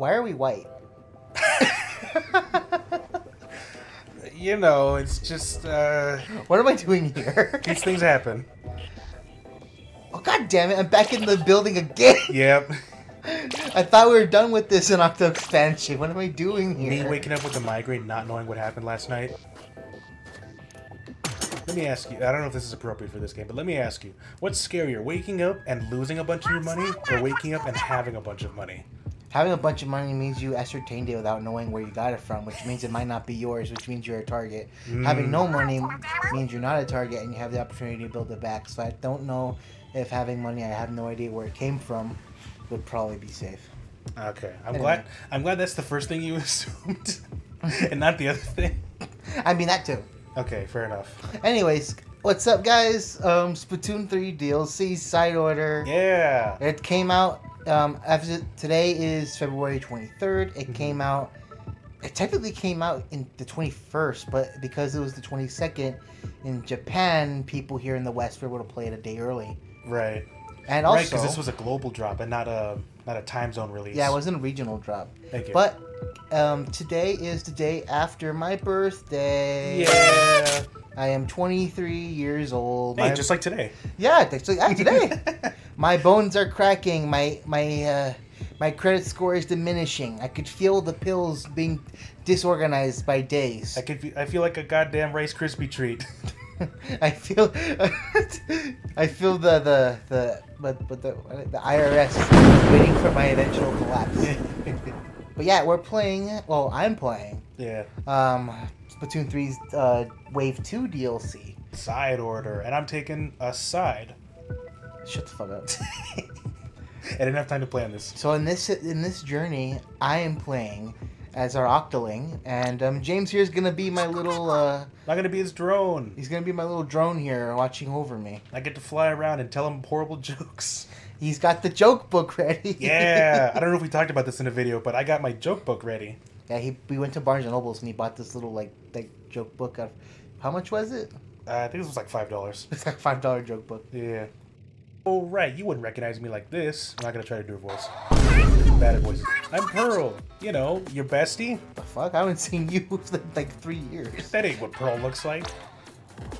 Why are we white? You know, it's just uh, What am I doing here? these things happen. Oh god damn it! I'm back in the building again. Yep. I thought we were done with this in Octo expansion. What am I doing here? Me waking up with a migraine, not knowing what happened last night. Let me ask you. I don't know if this is appropriate for this game, but let me ask you: What's scarier, waking up and losing a bunch of your money, or waking up and having a bunch of money? Having a bunch of money means you ascertained it without knowing where you got it from, which means it might not be yours, which means you're a target. Having no money means you're not a target and you have the opportunity to build it back. So I don't know if having money, I have no idea where it came from, would probably be safe. Okay, I'm Anyway. glad. I'm glad that's the first thing you assumed, and not the other thing. I mean, that too. Okay, fair enough. Anyways, what's up, guys? Um, Splatoon 3 DLC side order. Yeah. It came out um, after today is February 23rd. It came out. It technically came out in the 21st, but because it was the 22nd in Japan, people here in the West were able to play it a day early. Right. And also, right, because this was a global drop and not a not a time zone release. yeah, it wasn't a regional drop. Thank you. But um, today is the day after my birthday. yeah. I am 23 years old. Hey, My- just like today. Yeah, actually, ah, today. my bones are cracking. My my uh, my credit score is diminishing. I could feel the pills being disorganized by days. I could. Be, I feel like a goddamn Rice Krispie treat. I feel I feel the the the but but the the IRS waiting for my eventual collapse. But yeah, we're playing. Well, I'm playing. yeah. Um, Splatoon 3's uh, Wave Two DLC. Side order, and I'm taking a side. Shut the fuck up. I didn't have time to plan this. So in this in this journey, I am playing as our Octoling, and um, James here is gonna be my little. Uh, Not gonna be his drone. he's gonna be my little drone here, watching over me. I get to fly around and tell him horrible jokes. He's got the joke book ready. Yeah. I don't know if we talked about this in a video, but I got my joke book ready. yeah. He we went to Barnes and Nobles and he bought this little like like joke book. Of, how much was it? Uh, I think this was like five dollars. It's like five dollar joke book. Yeah. Oh right, you wouldn't recognize me like this. I'm not gonna try to do a voice. Bad at voices. I'm Pearl. You know, your bestie. The fuck! I haven't seen you for like three years. That ain't what Pearl looks like.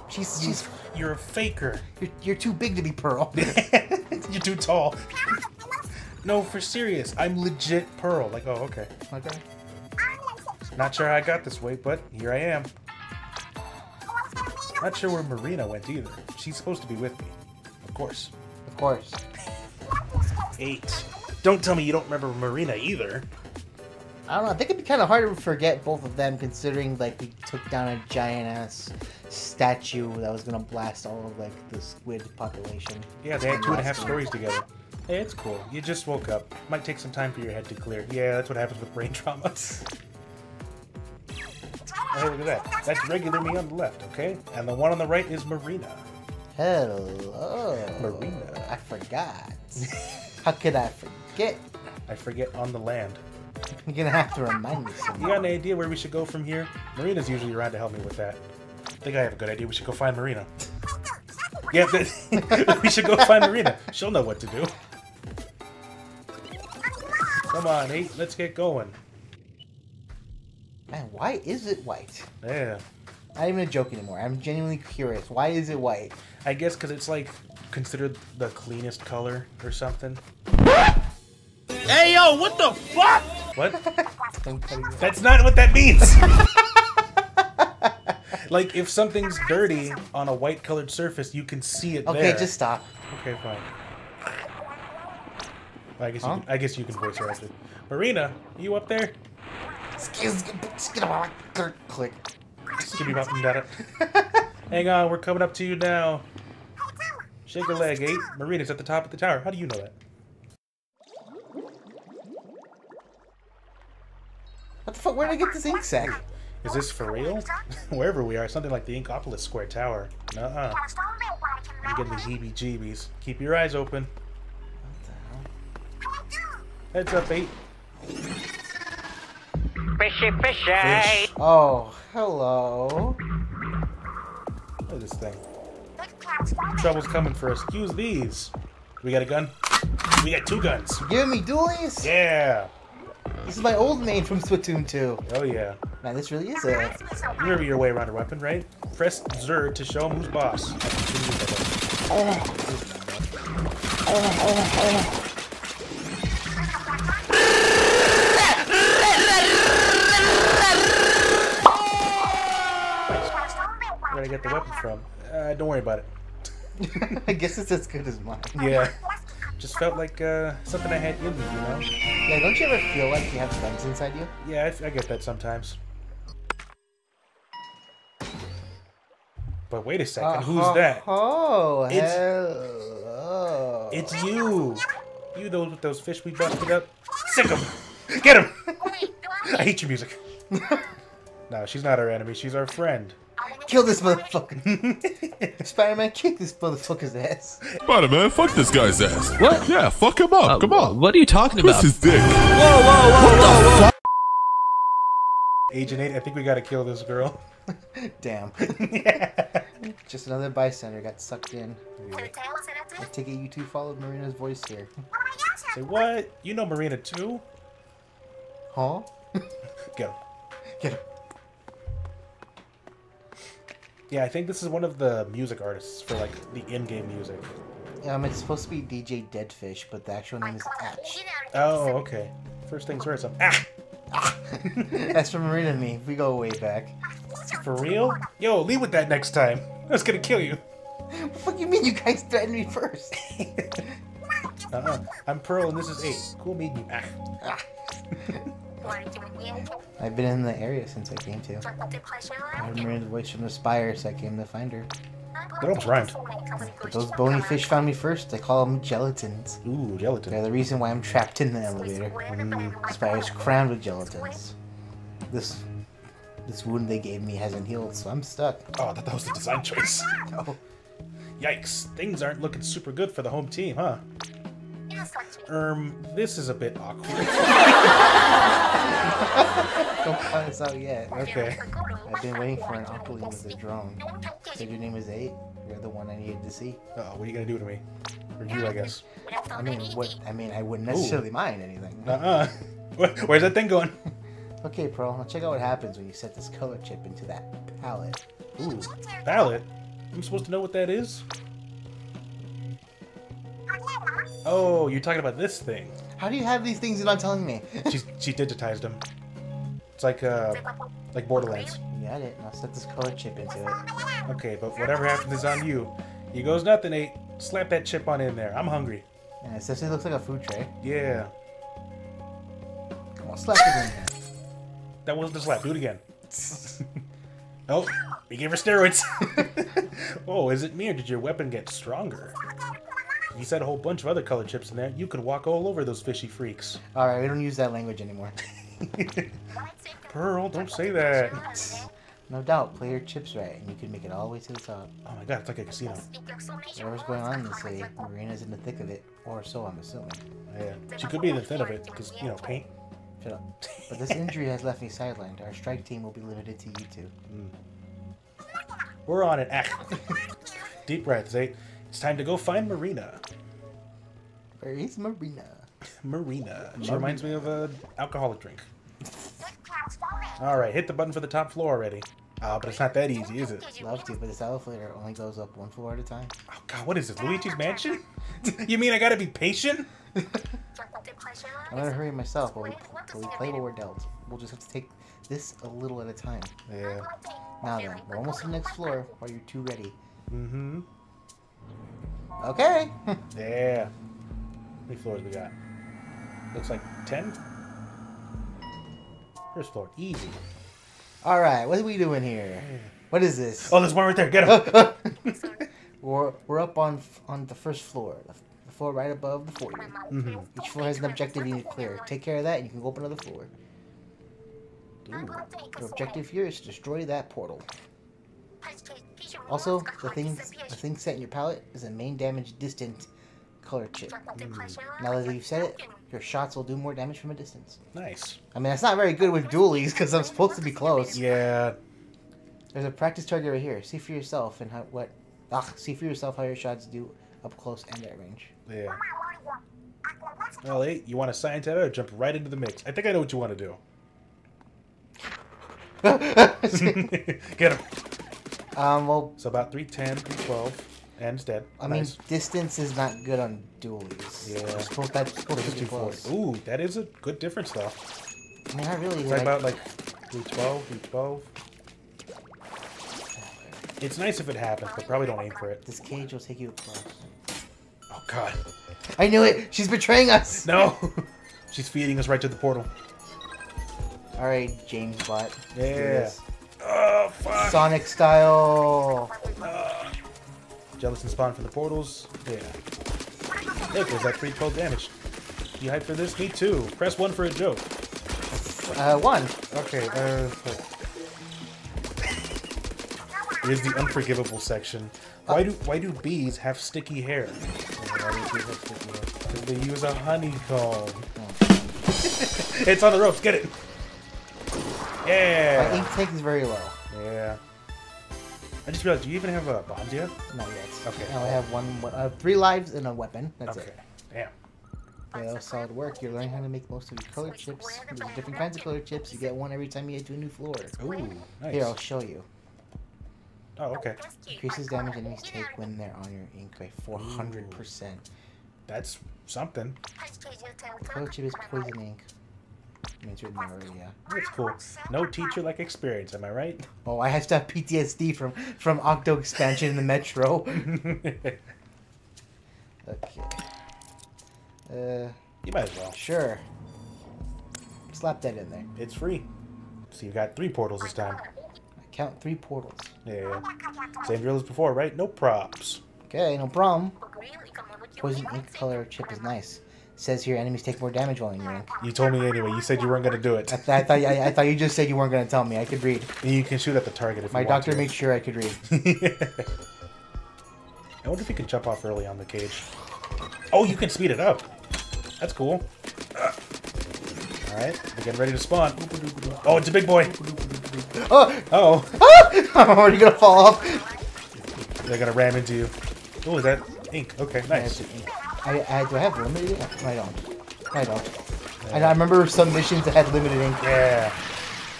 She's she's you're a faker. you're, you're too big to be Pearl. you're too tall. No, for serious. I'm legit Pearl. Like, oh, okay. okay. Not sure how I got this way, but here I am. Not sure where Marina went either. She's supposed to be with me. Of course. Of course. Eight. Don't tell me you don't remember Marina either. I don't know. I think it'd be kind of hard to forget both of them, considering like we took down a giant ass statue that was gonna blast all of like the squid population. Yeah, they had two and a half stories together. Hey, it's cool. You just woke up. Might take some time for your head to clear. Yeah, that's what happens with brain trauma. Oh, hey, look at that. That's regular me on the left, okay? And the one on the right is Marina. Hello, Marina. I forgot. How could I forget? I forget on the land. You're gonna have to remind me. You got an idea where we should go from here? Marina's usually around to help me with that. I think I have a good idea. We should go find Marina. Yeah, we should go find Marina. She'll know what to do. Come on, eight. Let's get going. Man, why is it white? Yeah. I'm not even a joke anymore. I'm genuinely curious. Why is it white? I guess because it's like considered the cleanest color or something. Hey yo, what the fuck? What? I'm cutting it. That's not what that means. like if something's dirty on a white colored surface, you can see it Okay, there. just stop. Okay, fine. I guess Huh? you can, I guess you can voice her after. Marina, you up there? Skid Skidab dirt click. Skibby bop and dada. Hang on, we're coming up to you now. Shake a leg, eight. Marina's at the top of the tower. How do you know that? What the fuck? Where did I get this ink sac? Is this for real? Wherever we are, something like the Inkopolis Square Tower. Nuh-uh. I'm getting the heebie-jeebies. Keep your eyes open. Heads up, eight. Fishy, fishy. Fish. Oh, hello. Look at this thing. Trouble's coming for us. Use these. We got a gun? We got two guns. Give me dualies? Yeah. This is my old main from Splatoon 2. Oh yeah. Man, this really is a. You remember your way around a weapon, right? Press Z to show him who's boss. Where'd I get the weapon from? Uh, don't worry about it. I guess it's as good as mine. Yeah. Just felt like uh, something I had in me, you know? Yeah, don't you ever feel like you have guns inside you? Yeah, I, I get that sometimes. But wait a second, who's Uh, that? Oh, It's- hello. It's you! You those with those fish we busted up? Sick 'em! Get him! I hate your music. no, she's not our enemy, she's our friend. Kill this motherfucker. Spider-Man, kick this motherfucker's ass. Spider Man, fuck this guy's ass. What? Yeah, fuck him up. Uh, Come on. What are you talking Twist about? his dick. Whoa, whoa, whoa, whoa, whoa. Agent 8, I think we gotta kill this girl. Damn. yeah. Just another bystander got sucked in. I take it you two followed Marina's voice here. Say, what? You know Marina too? Huh? Get him. Get him. Yeah, I think this is one of the music artists for like the in-game music. Um, it's supposed to be DJ Deadfish, but the actual name is Acht. Oh, okay. First things first. I'm, ah, That's from Marina and me. We go way back. for real? Yo, leave with that next time. Was gonna kill you. What the fuck you mean you guys threatened me first? Uh-uh. I'm Pearl and this is Eight. Cool meeting you. Ah. I've been in the area since I came to. I heard Marina's voice from the spire, so I came to find her. That almost rhymed. But those bony fish found me first. They call them Jelletons. Ooh, gelatin. They're the reason why I'm trapped in the elevator. The Spire's crowned with Jelletons. This this wound they gave me hasn't healed, so I'm stuck. Oh, I thought that was the design choice. Oh, Yikes. Things aren't looking super good for the home team, huh? Um, this is a bit awkward. don't find us out yet. Okay. I've been waiting for an Octoling with a drone. Said your name is Eight. You're the one I needed to see. Uh oh, what are you gonna do to me? Or you, I guess. I mean, what? I mean, I wouldn't necessarily mind anything. Uh-uh. Where's that thing going? Okay, Pearl. Now check out what happens when you set this color chip into that palette. Ooh, palette. I'm supposed to know what that is? Oh, you're talking about this thing. How do you have these things you're not telling me? She's she digitized them. It's like uh, like Borderlands. You got it. Now set this color chip into it. Okay, but whatever happens is on you. You goes nothing, Eight. Slap that chip on in there. I'm hungry. And it essentially looks like a food tray. Yeah, Come on, slap it in there. that wasn't a slap. Do it again. oh, we gave her steroids. oh, is it me or did your weapon get stronger? You said a whole bunch of other color chips in there. You could walk all over those fishy freaks. Alright, we don't use that language anymore. Pearl, don't say that. No doubt, play your chips right, and you can make it all the way to the top. Oh my god, it's like a casino. Whatever's going on in the city, Marina's in the thick of it, or so I'm assuming. Yeah, she could be in the thin of it because you know paint. Shut up. But this injury has left me sidelined. Our strike team will be limited to you two. We're on it. Ah. Deep breaths, eh? It's time to go find Marina. Where is Marina? Marina. She reminds me of an alcoholic drink. All right, hit the button for the top floor already. Ah, but it's not that easy, is it? Love to, but this elevator only goes up one floor at a time. Oh god, what is this? Luigi's Mansion? you mean I gotta be patient? I'm gonna hurry myself, but we, but we play what we're dealt. We'll just have to take this a little at a time. Yeah. Now then, we're almost to the next floor. Are you two ready? Mm-hmm. Okay. Yeah. How many floors we got? Looks like ten. First floor, easy. All right. What are we doing here? What is this? Oh, there's one right there. Get him. We're we're up on on the first floor, the, floor right above the foyer. mm-hmm. Each floor has an objective you need to clear. Take care of that, and you can go up another floor. Your objective here is to destroy that portal. Also, the thing the thing set in your palette is a main damage distant color chip. Now that you've set it, your shots will do more damage from a distance. Nice. I mean, that's not very good with dualies because I'm supposed to be close. Yeah. There's a practice target right here. See for yourself and how what. Ah, see for yourself how your shots do up close and at range. Yeah. Well, eight, you want to science it out or jump right into the mix? I think I know what you want to do. Get him. Um, well, So about 310, 312, and it's dead. I mean, distance is not good on dualies. Yeah. It's supposed, that's supposed to be 240. close. Ooh, that is a good difference, though. I mean, not really. It's like- about like 312, 312. It's nice if it happens, but probably don't aim for it. This cage will take you across. Oh, God. I knew it! She's betraying us! No! She's feeding us right to the portal. Alright, James Bot. Yeah. Oh, fuck! Sonic style! Jealous and spawn from the portals. Yeah. Look, was that 312 damage. You hyped for this? Me too. Press 1 for a joke. Uh, one. Okay, uh... Here's the unforgivable section. Why do why do bees have sticky hair? Because they use a honeycomb. it's on the ropes. Get it. My Yeah. ink tank is very low. Yeah. I just realized. Do you even have a bombs yet? Not yet. Okay. I only have one, uh, three lives and a weapon. That's okay. it. Damn. Yeah, that was solid work. You're learning how to make most of your color chips. There's different kinds of color chips. You get one every time you get to a new floor. Ooh. Nice. Here, I'll show you. Oh, okay. Increases damage enemies take when they're on your ink by 400%. That's something. Color chip is poison ink. I mean, it's written there already, yeah. That's cool. No teacher like experience. Am I right? Oh, I have to have PTSD from from Octo expansion in the Metro. Okay. Uh, you might as well. sure. Slap that in there. It's free. So you got three portals this time. I count three portals. Yeah. Same drill as before, right? No props. Okay, no problem. Poison ink color chip is nice. Says here enemies take more damage while in your ink. You told me anyway. You said you weren't gonna do it. I, th- I thought I, I thought you just said you weren't going to tell me. I could read. You can shoot at the target if My you want doctor to. made sure I could read. I wonder if you can jump off early on the cage. Oh, you can speed it up. That's cool. All right, we're getting ready to spawn. Oh, it's a big boy. Oh, Oh, I'm already gonna fall off. they're gonna ram into you. Oh, is that ink? Okay, nice. I, I do I have limited ink? No, I don't. I don't. I, I remember some missions that had limited ink. Yeah.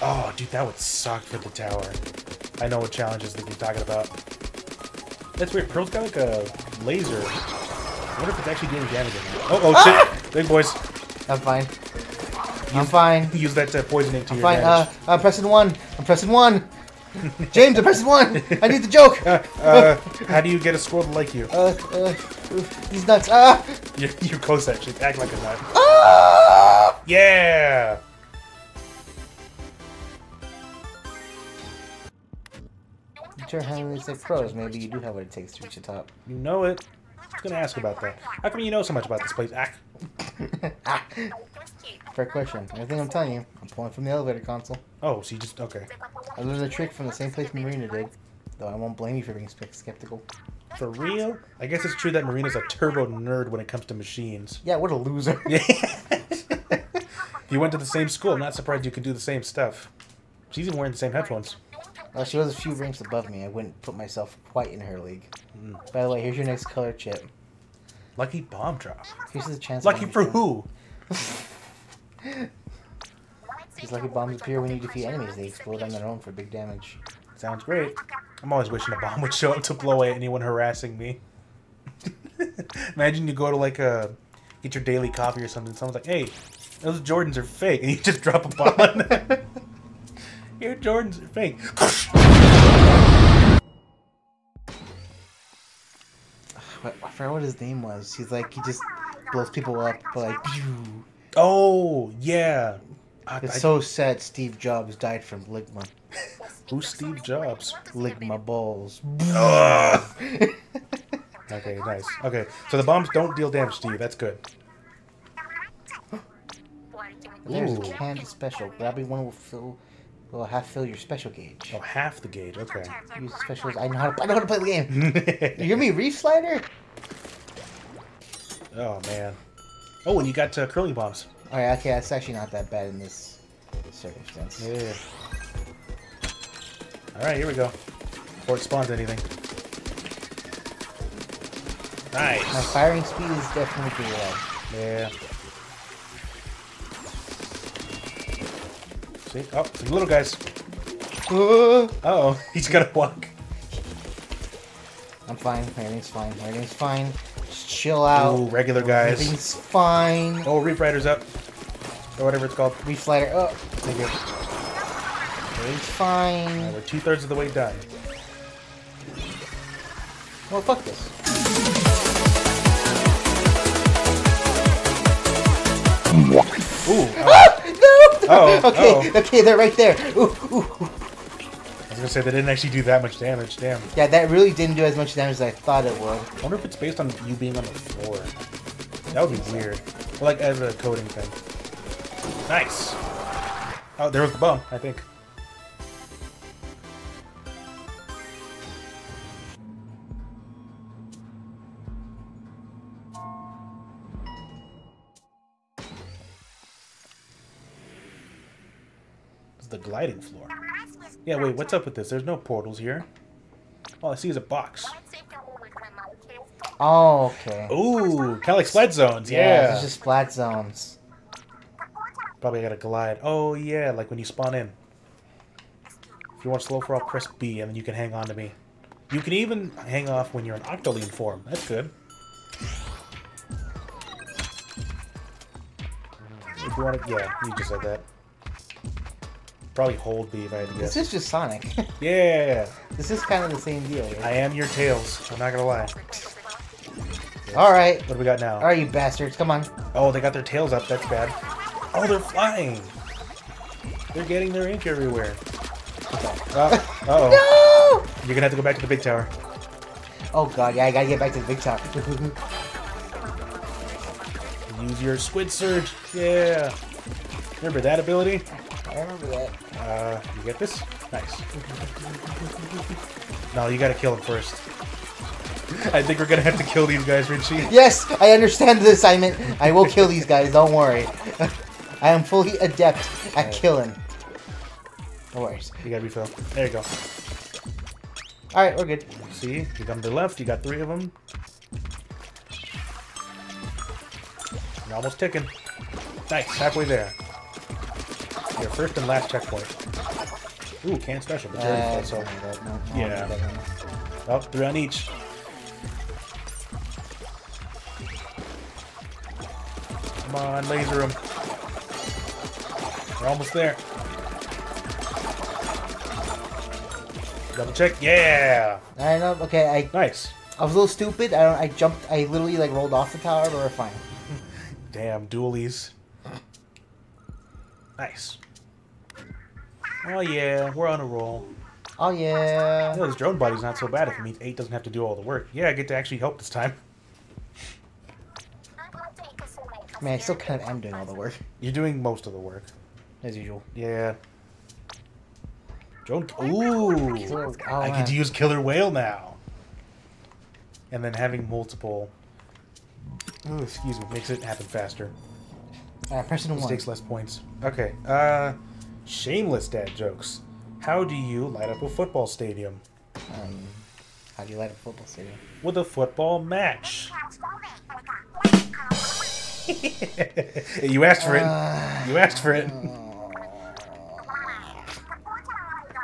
Oh, dude, that would suck for the tower. I know what challenges that you're talking about. That's weird. Pearl's got like a laser. I wonder if it's actually doing damage or not. Oh, oh, shit. Big boys. I'm fine. I'm fine. Use that uh, poison ink to your Fine. Uh. I'm pressing one. I'm pressing one. James, I'm pressing one. I need the joke. Uh, uh, how do you get a squirrel to like you? Uh, uh, these nuts. Ah! Your, your Cossack should act like a nut. Ah! Yeah! Sure, handling these like pros. Maybe you do have what it takes to reach the top. You know it. I was gonna ask about that. How come you know so much about this place? Ah, ah. Fair question. Everything I'm telling you, I'm pulling from the elevator console. oh, so you just okay. I learned the trick from the same place Marina did. Though I won't blame you for being skeptical. For real? I guess it's true that Marina's a turbo nerd when it comes to machines. Yeah, what a loser. Yeah. you went to the same school. I'm not surprised you could do the same stuff. She's even wearing the same headphones. Well, she was a few ranks above me. I wouldn't put myself quite in her league. Hmm. By the way, here's your next color chip. Lucky bomb drop. Here's the chance. Lucky for who? These lucky bombs appear when you defeat enemies. They explode on their own for big damage. Sounds great. I'm always wishing a bomb would show up to blow away anyone harassing me. Imagine you go to like a get your daily coffee or something. Someone's like, "Hey, those Jordans are fake," and you just drop a bomb Your Jordans fake. I forgot what his name was. He's like he just blows people up, but like. pew. oh yeah. I, It's I- so sad. Steve Jobs died from ligma. who's Steve Jobs? Ligma balls. Okay, nice. Okay, so the bombs don't deal damage to you. That's good. There's Ooh. a canned special. Grabbing one will fill, will half fill your special gauge. Oh, half the gauge. Okay. Use specials. I know how to. I know how to play the game. You hear me, Reef Slider? oh man. Oh, and you got uh, curling bombs. All right, okay, that's actually not that bad in this circumstance. Yeah. All right, here we go. Before it spawns anything. Nice. My firing speed is definitely pretty low. Yeah. See? Oh, some little guys. Uh, Uh-oh. He's gonna walk. I'm fine. Everything's fine. Everything's fine. Just chill out. Ooh, regular guys. Everything's fine. Oh, Reef Rider's up. Or whatever it's called. Reflatter. Oh, Thank you. everything's fine. we're two-thirds of the way done. Well, fuck this. Ooh. oh. No! Oh, okay, oh. okay, they're right there. Ooh, ooh, ooh. I was gonna say they didn't actually do that much damage. Damn. Yeah, that really didn't do as much damage as I thought it would. I wonder if it's based on you being on the floor. That would be weird. Like as a coding thing. Nice. Oh, there was the bomb, I think. The gliding floor. Yeah, wait, what's up with this? There's no portals here. All I see is a box. Oh, okay. Ooh, kind of like sled zones. Yeah, Yeah. it's just flat zones. Probably gotta glide. Oh yeah, like when you spawn in. If you want slow fall, press B, and then you can hang on to me. You can even hang off when you're in Octoling form. That's good. If you want to, yeah, you just said that. Probably hold B if I had to guess. This is just Sonic. Yeah, this is kind of the same deal. Right? I am your tails. I'm not gonna lie. All right, What do we got now? all right, you bastards, come on. Oh, they got their tails up. That's bad. Oh, they're flying. They're getting their ink everywhere. Uh oh. No! You're gonna have to go back to the big tower. Oh god, yeah, I gotta get back to the big tower. Use your squid surge. Yeah. Remember that ability? I remember that. Uh, you get this? Nice. No, you gotta kill him first. I think we're gonna have to kill these guys, Richie. Yes, I understand the assignment. I will kill these guys. Don't worry. I am fully adept at killing. No worries. You gotta refill. There you go. All right, we're good. See? You come to the left. You got three of them. You're almost ticking. Nice. Halfway there. Your first and last checkpoint. Ooh, can't special. But Uh, so. no, Yeah. Oh, three on each. Come on, laser him. We're almost there. Double check. Yeah. I know. Okay, I, Nice. I was a little stupid. I don't. I jumped. I literally like rolled off the tower, but we're fine. Damn, dualies. Nice. Oh yeah, we're on a roll. Oh yeah. You know, this drone body's not so bad if it means 8 doesn't have to do all the work. Yeah, I get to actually help this time. Man, I still kind of am doing all the work You're doing most of the work. as usual. Yeah. Drone. Ooh. Oh, I man. get to use Killer Wail now. And then having multiple. Ooh, excuse me, makes it happen faster. Alright, pressing This one. takes less points. Okay. Uh, shameless dad jokes. How do you light up a football stadium? Um, how do you light up a football stadium? With a football match. you asked for it. You asked for it.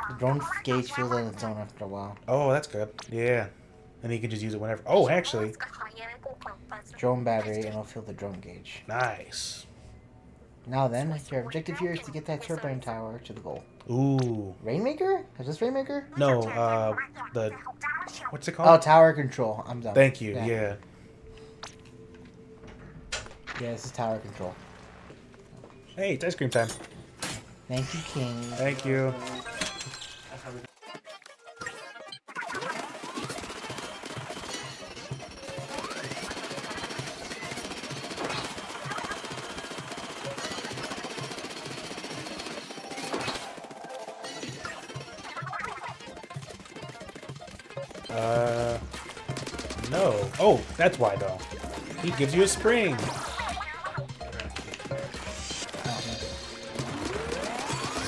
the drone gauge feels on its own after a while. Oh, that's good. Yeah. And you can just use it whenever. Oh, actually, Drone battery, and I'll fill the drone gauge. nice. Now then, your objective here is to get that turbine tower to the goal. Ooh. Rainmaker? Is this Rainmaker? No, uh, the what's it called? Oh, tower control. I'm done. Thank you. Yeah. Yeah, this is tower control. Hey, it's ice cream time. Thank you, King. Thank you. Oh, that's why though. He gives you a spring. There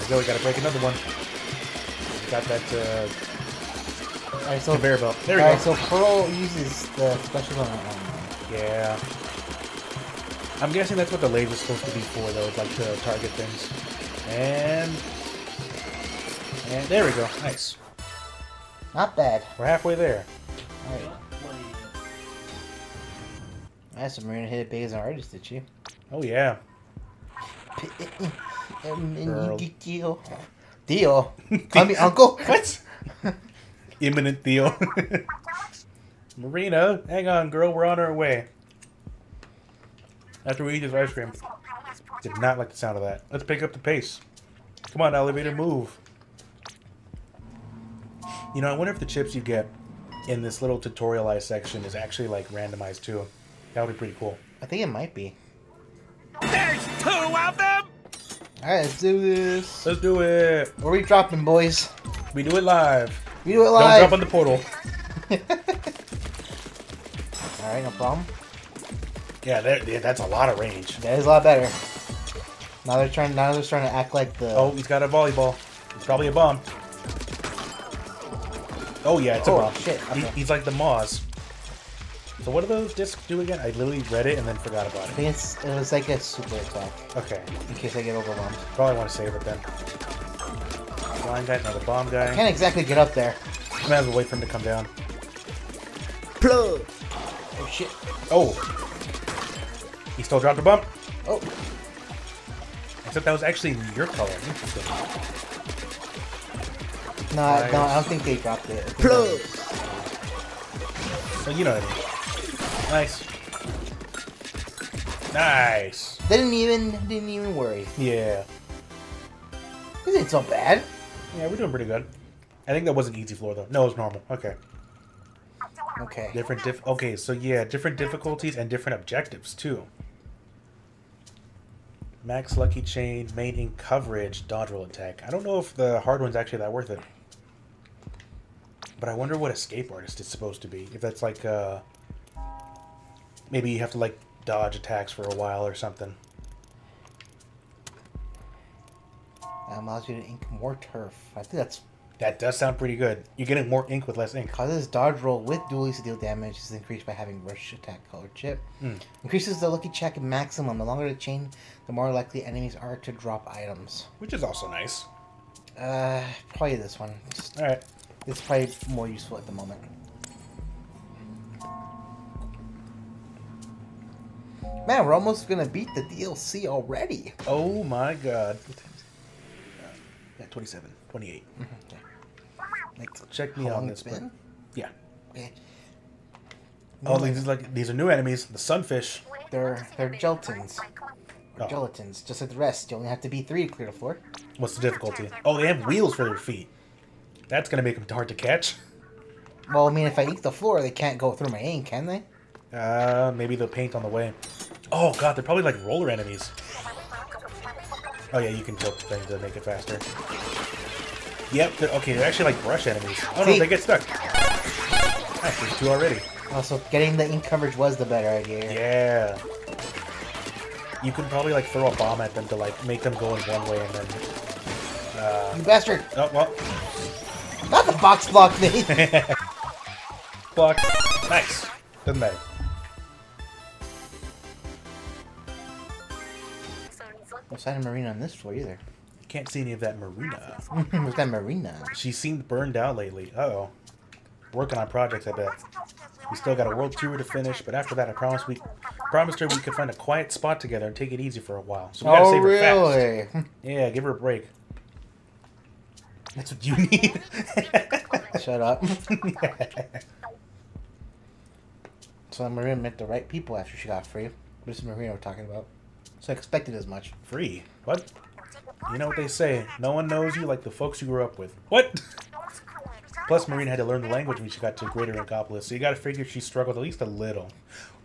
we go. We gotta break another one. Got that uh, Alright, so, conveyor belt. There we alright, go. so Pearl uses the special on that one. Yeah. I'm guessing that's what the laser's supposed to be for, though, like to target things. And and there we go. Nice. Not bad. We're halfway there. Alright. Nice, Marina hit it big as an artist, did she? Oh yeah. Deal. Deal. Call me uncle. What? Imminent deal. Marina, hang on, girl. We're on our way. After we eat this ice cream. Did not like the sound of that. Let's pick up the pace. Come on, elevator, move. You know, I wonder if the chips you get in this little tutorialized section is actually like randomized too. That would be pretty cool. I think it might be. There's two of them! Alright, let's do this. Let's do it. Where are we dropping, boys? We do it live. We do it live. Don't live. drop on the portal. Alright, no problem. Yeah, there, yeah, that's a lot of range. That is a lot better. Now they're trying. Now they're trying to act like the. Oh, he's got a volleyball. It's probably a bomb. Oh yeah, it's a Oh, bomb. shit, He- he's like the Moz. So what do those discs do again? I literally read it and then forgot about I it. think it's, it was like a super attack Okay, in case I get overwhelmed. probably want to save it then. Blind guy, another bomb guy. Can't exactly get up there. I might as to wait for him to come down. Plug. Oh shit. Oh, he still dropped a bump. Oh. Except that was actually your color. Interesting. No, I- no, I don't think they dropped it. I was- Well, you know what I mean. Nice. Nice. Didn't even didn't even worry. Yeah. This ain't so bad. Yeah, we're doing pretty good. I think that was an easy floor though. No, it was normal. Okay. Okay. Different diff. Okay, so yeah, different difficulties and different objectives too. Max lucky chain, main in coverage, dodge roll attack. I don't know if the hard one's actually that worth it. But I wonder what escape artist is supposed to be. If that's like uh maybe you have to like dodge attacks for a while or something. That allows you to ink more turf. I think that's That does sound pretty good. You're getting more ink with less ink. causes dodge roll with dualies to deal damage is increased by having rush attack colored chip. Increases the lucky check maximum. The longer the chain, the more likely enemies are to drop items. Which is also nice. Uh, probably this one. Just- Alright. It's probably more useful at the moment. Man, we're almost gonna beat the DLC already. Oh my god. Yeah, 27, 28. Mm-hmm, like, Check me on this been? one. Yeah. Okay. Oh, these like these are new enemies. The sunfish. They're they're Jelletons. Oh. Jelletons, just like the rest. You only have to be three to clear the floor. What's the difficulty? Oh, they have wheels for their feet. That's gonna make them hard to catch. Well, I mean, if I ink the floor, they can't go through my ink, can they? Uh, maybe the paint on the way. Oh god, they're probably like roller enemies. Oh yeah, you can tilt the thing to make it faster. Yep. They're, okay, they're actually like brush enemies. Oh no, they get stuck. Nice, there's two already. Also, getting the ink coverage was the better idea. Yeah. You could probably like throw a bomb at them to like make them go in one way and then. Uh, You bastard! oh well, Not the box block me! block. Nice. Doesn't matter. No sign of Marina on this floor either. Can't see any of that Marina. Where's that Marina? She seemed burned out lately. Uh oh. Working on projects, I bet. We still got a world tour to finish, but after that, I promised we promised her we could find a quiet spot together and take it easy for a while. So we gotta Oh, save her fast. really? Yeah, give her a break. That's what you need. Shut up. so Marina met the right people after she got free. This is Marina we're talking about. So I expected as much. Free? What? You know what they say? No one knows you like the folks you grew up with. What? Plus, Marina had to learn the language when she got to Greater Inkopolis, so you gotta figure she struggled at least a little.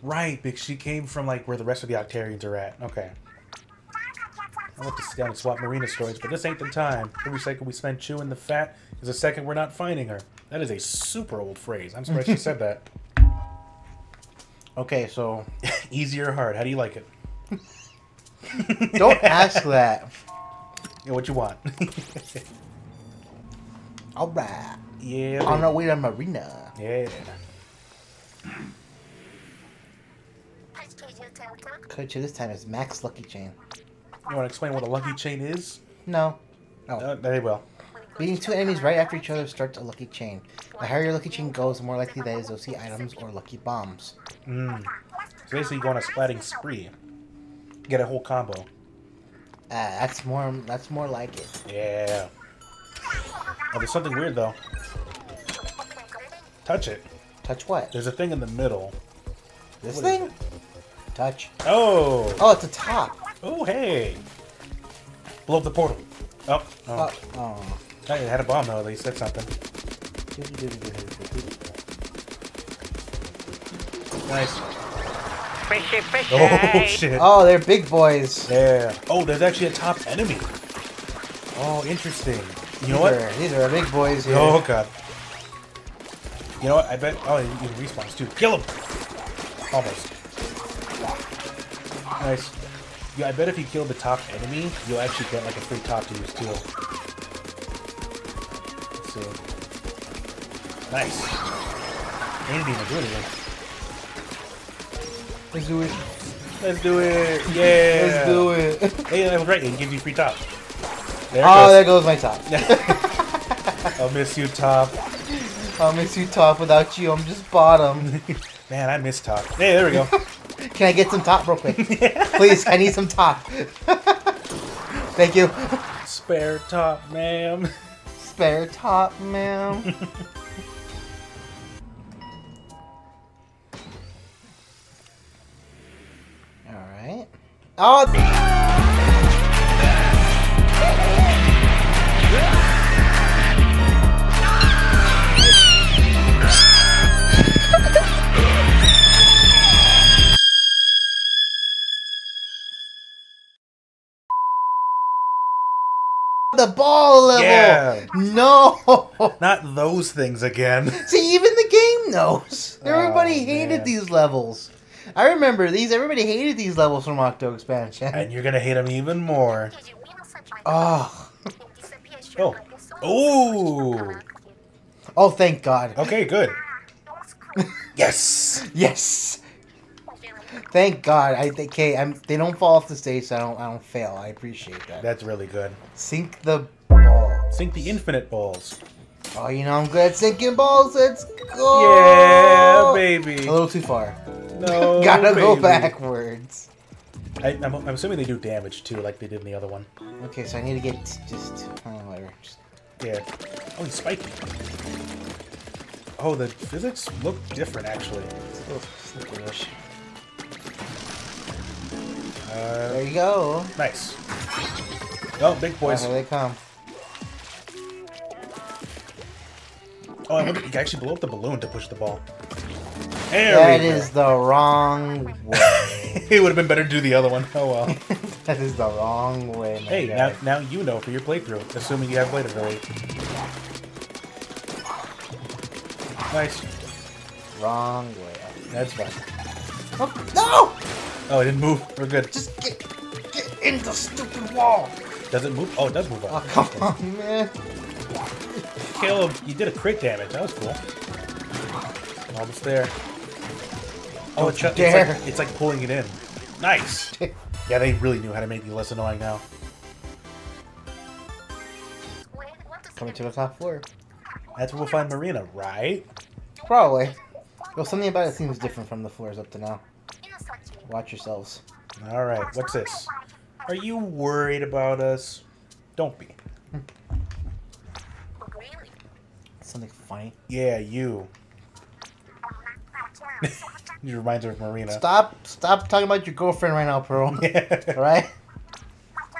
Right, because she came from like where the rest of the Octarians are at. Okay. I'll have to sit down and swap Marina stories, but this ain't the time. Every second we spend chewing the fat is a second we're not finding her. That is a super old phrase. I'm surprised she said that. Okay, so Easy or hard? How do you like it? don't ask that. Yeah, what you want? Alright. yeah. On our way to Marina. Yeah. To this time is Max Lucky Chain. You want to explain what a lucky chain is? No. Oh. Uh, they will. Beating two enemies right after each other starts a lucky chain. The higher your lucky chain goes, the more likely that is you'll see items or lucky bombs. Mm. So basically, you go on a splatting spree. Get a whole combo. Uh, that's more. That's more like it. Yeah. Oh, there's something weird though. Touch it. Touch what? There's a thing in the middle. This What thing? Touch. Oh. Oh, it's a top. Oh, hey. Blow up the portal. Oh. Oh. Oh. oh. Hey, it had a bomb though. At least that's something. Nice. Fishy, fishy. Oh shit. Oh, they're big boys. Yeah. Oh, there's actually a top enemy. Oh, interesting. You know these what? Are, these are big boys here. Oh god. You know what? I bet. Oh, he he respawns too. Kill him. Almost. Nice. Yeah, I bet if you kill the top enemy, you'll actually get like a free top to use too. Let's see. Nice. Ain't even do it again. Let's do it. Let's do it. Yeah. Let's do it. Hey, that was right. It gives you free top. There oh, goes. there goes my top. I'll miss you, top. I'll miss you top without you. I'm just bottom. Man, I miss top. Hey, there we go. Can I get some top real quick? Please, I need some top. Thank you. Spare top, ma'am. Spare top, ma'am. Oh! The ball level! Yeah. No! Not those things again. See, even the game knows. Oh, Everybody Oh, hated man. these levels. I remember these. Everybody hated these levels from Octo Expansion. And you're gonna hate them even more. Oh, Oh. Oh. oh, thank God. Okay, good. Yes. Yes, thank God. I think okay, I'm, they don't fall off the stage, so I don't. I don't fail. I appreciate that. That's really good. Sink the ball. Sink the infinite balls. Oh, you know I'm good at sinking balls. Let's go. Yeah, baby. A little too far. No. Gotta go backwards. I, I'm, I'm assuming they do damage too, like they did in the other one. Okay, so I need to get just. Oh, whatever. Just, Yeah. Oh, he's spiky. Oh, the physics look different actually. just a little slipperish. Uh, There you go. nice. Oh, big Oh, boys. here they come. Oh, I wonder, you can actually blow up the balloon to push the ball. There That is the wrong way. it would have been better to do the other one. Oh well. that is the wrong way, hey, guy. now now you know for your playthrough, assuming you have played it already. Nice. Wrong way. That's fine. Oh, no! Oh, it didn't move. We're good. Just get, get in the stupid wall. Does it move? Oh, it does move Oh, up. come on, man. Caleb, you did a crit damage. That was cool. Almost there. Oh, it's, it's, dare. like, it's like pulling it in. Nice. Yeah, they really knew how to make you less annoying now. Coming to the top floor. That's where we'll find Marina, right? Probably. Well, something about it seems different from the floors up to now. Watch yourselves. All right. What's this? Are you worried about us? Don't be. Something funny. Yeah, you. He reminds her of Marina. Stop! Stop talking about your girlfriend right now, Pearl. Yeah. Alright?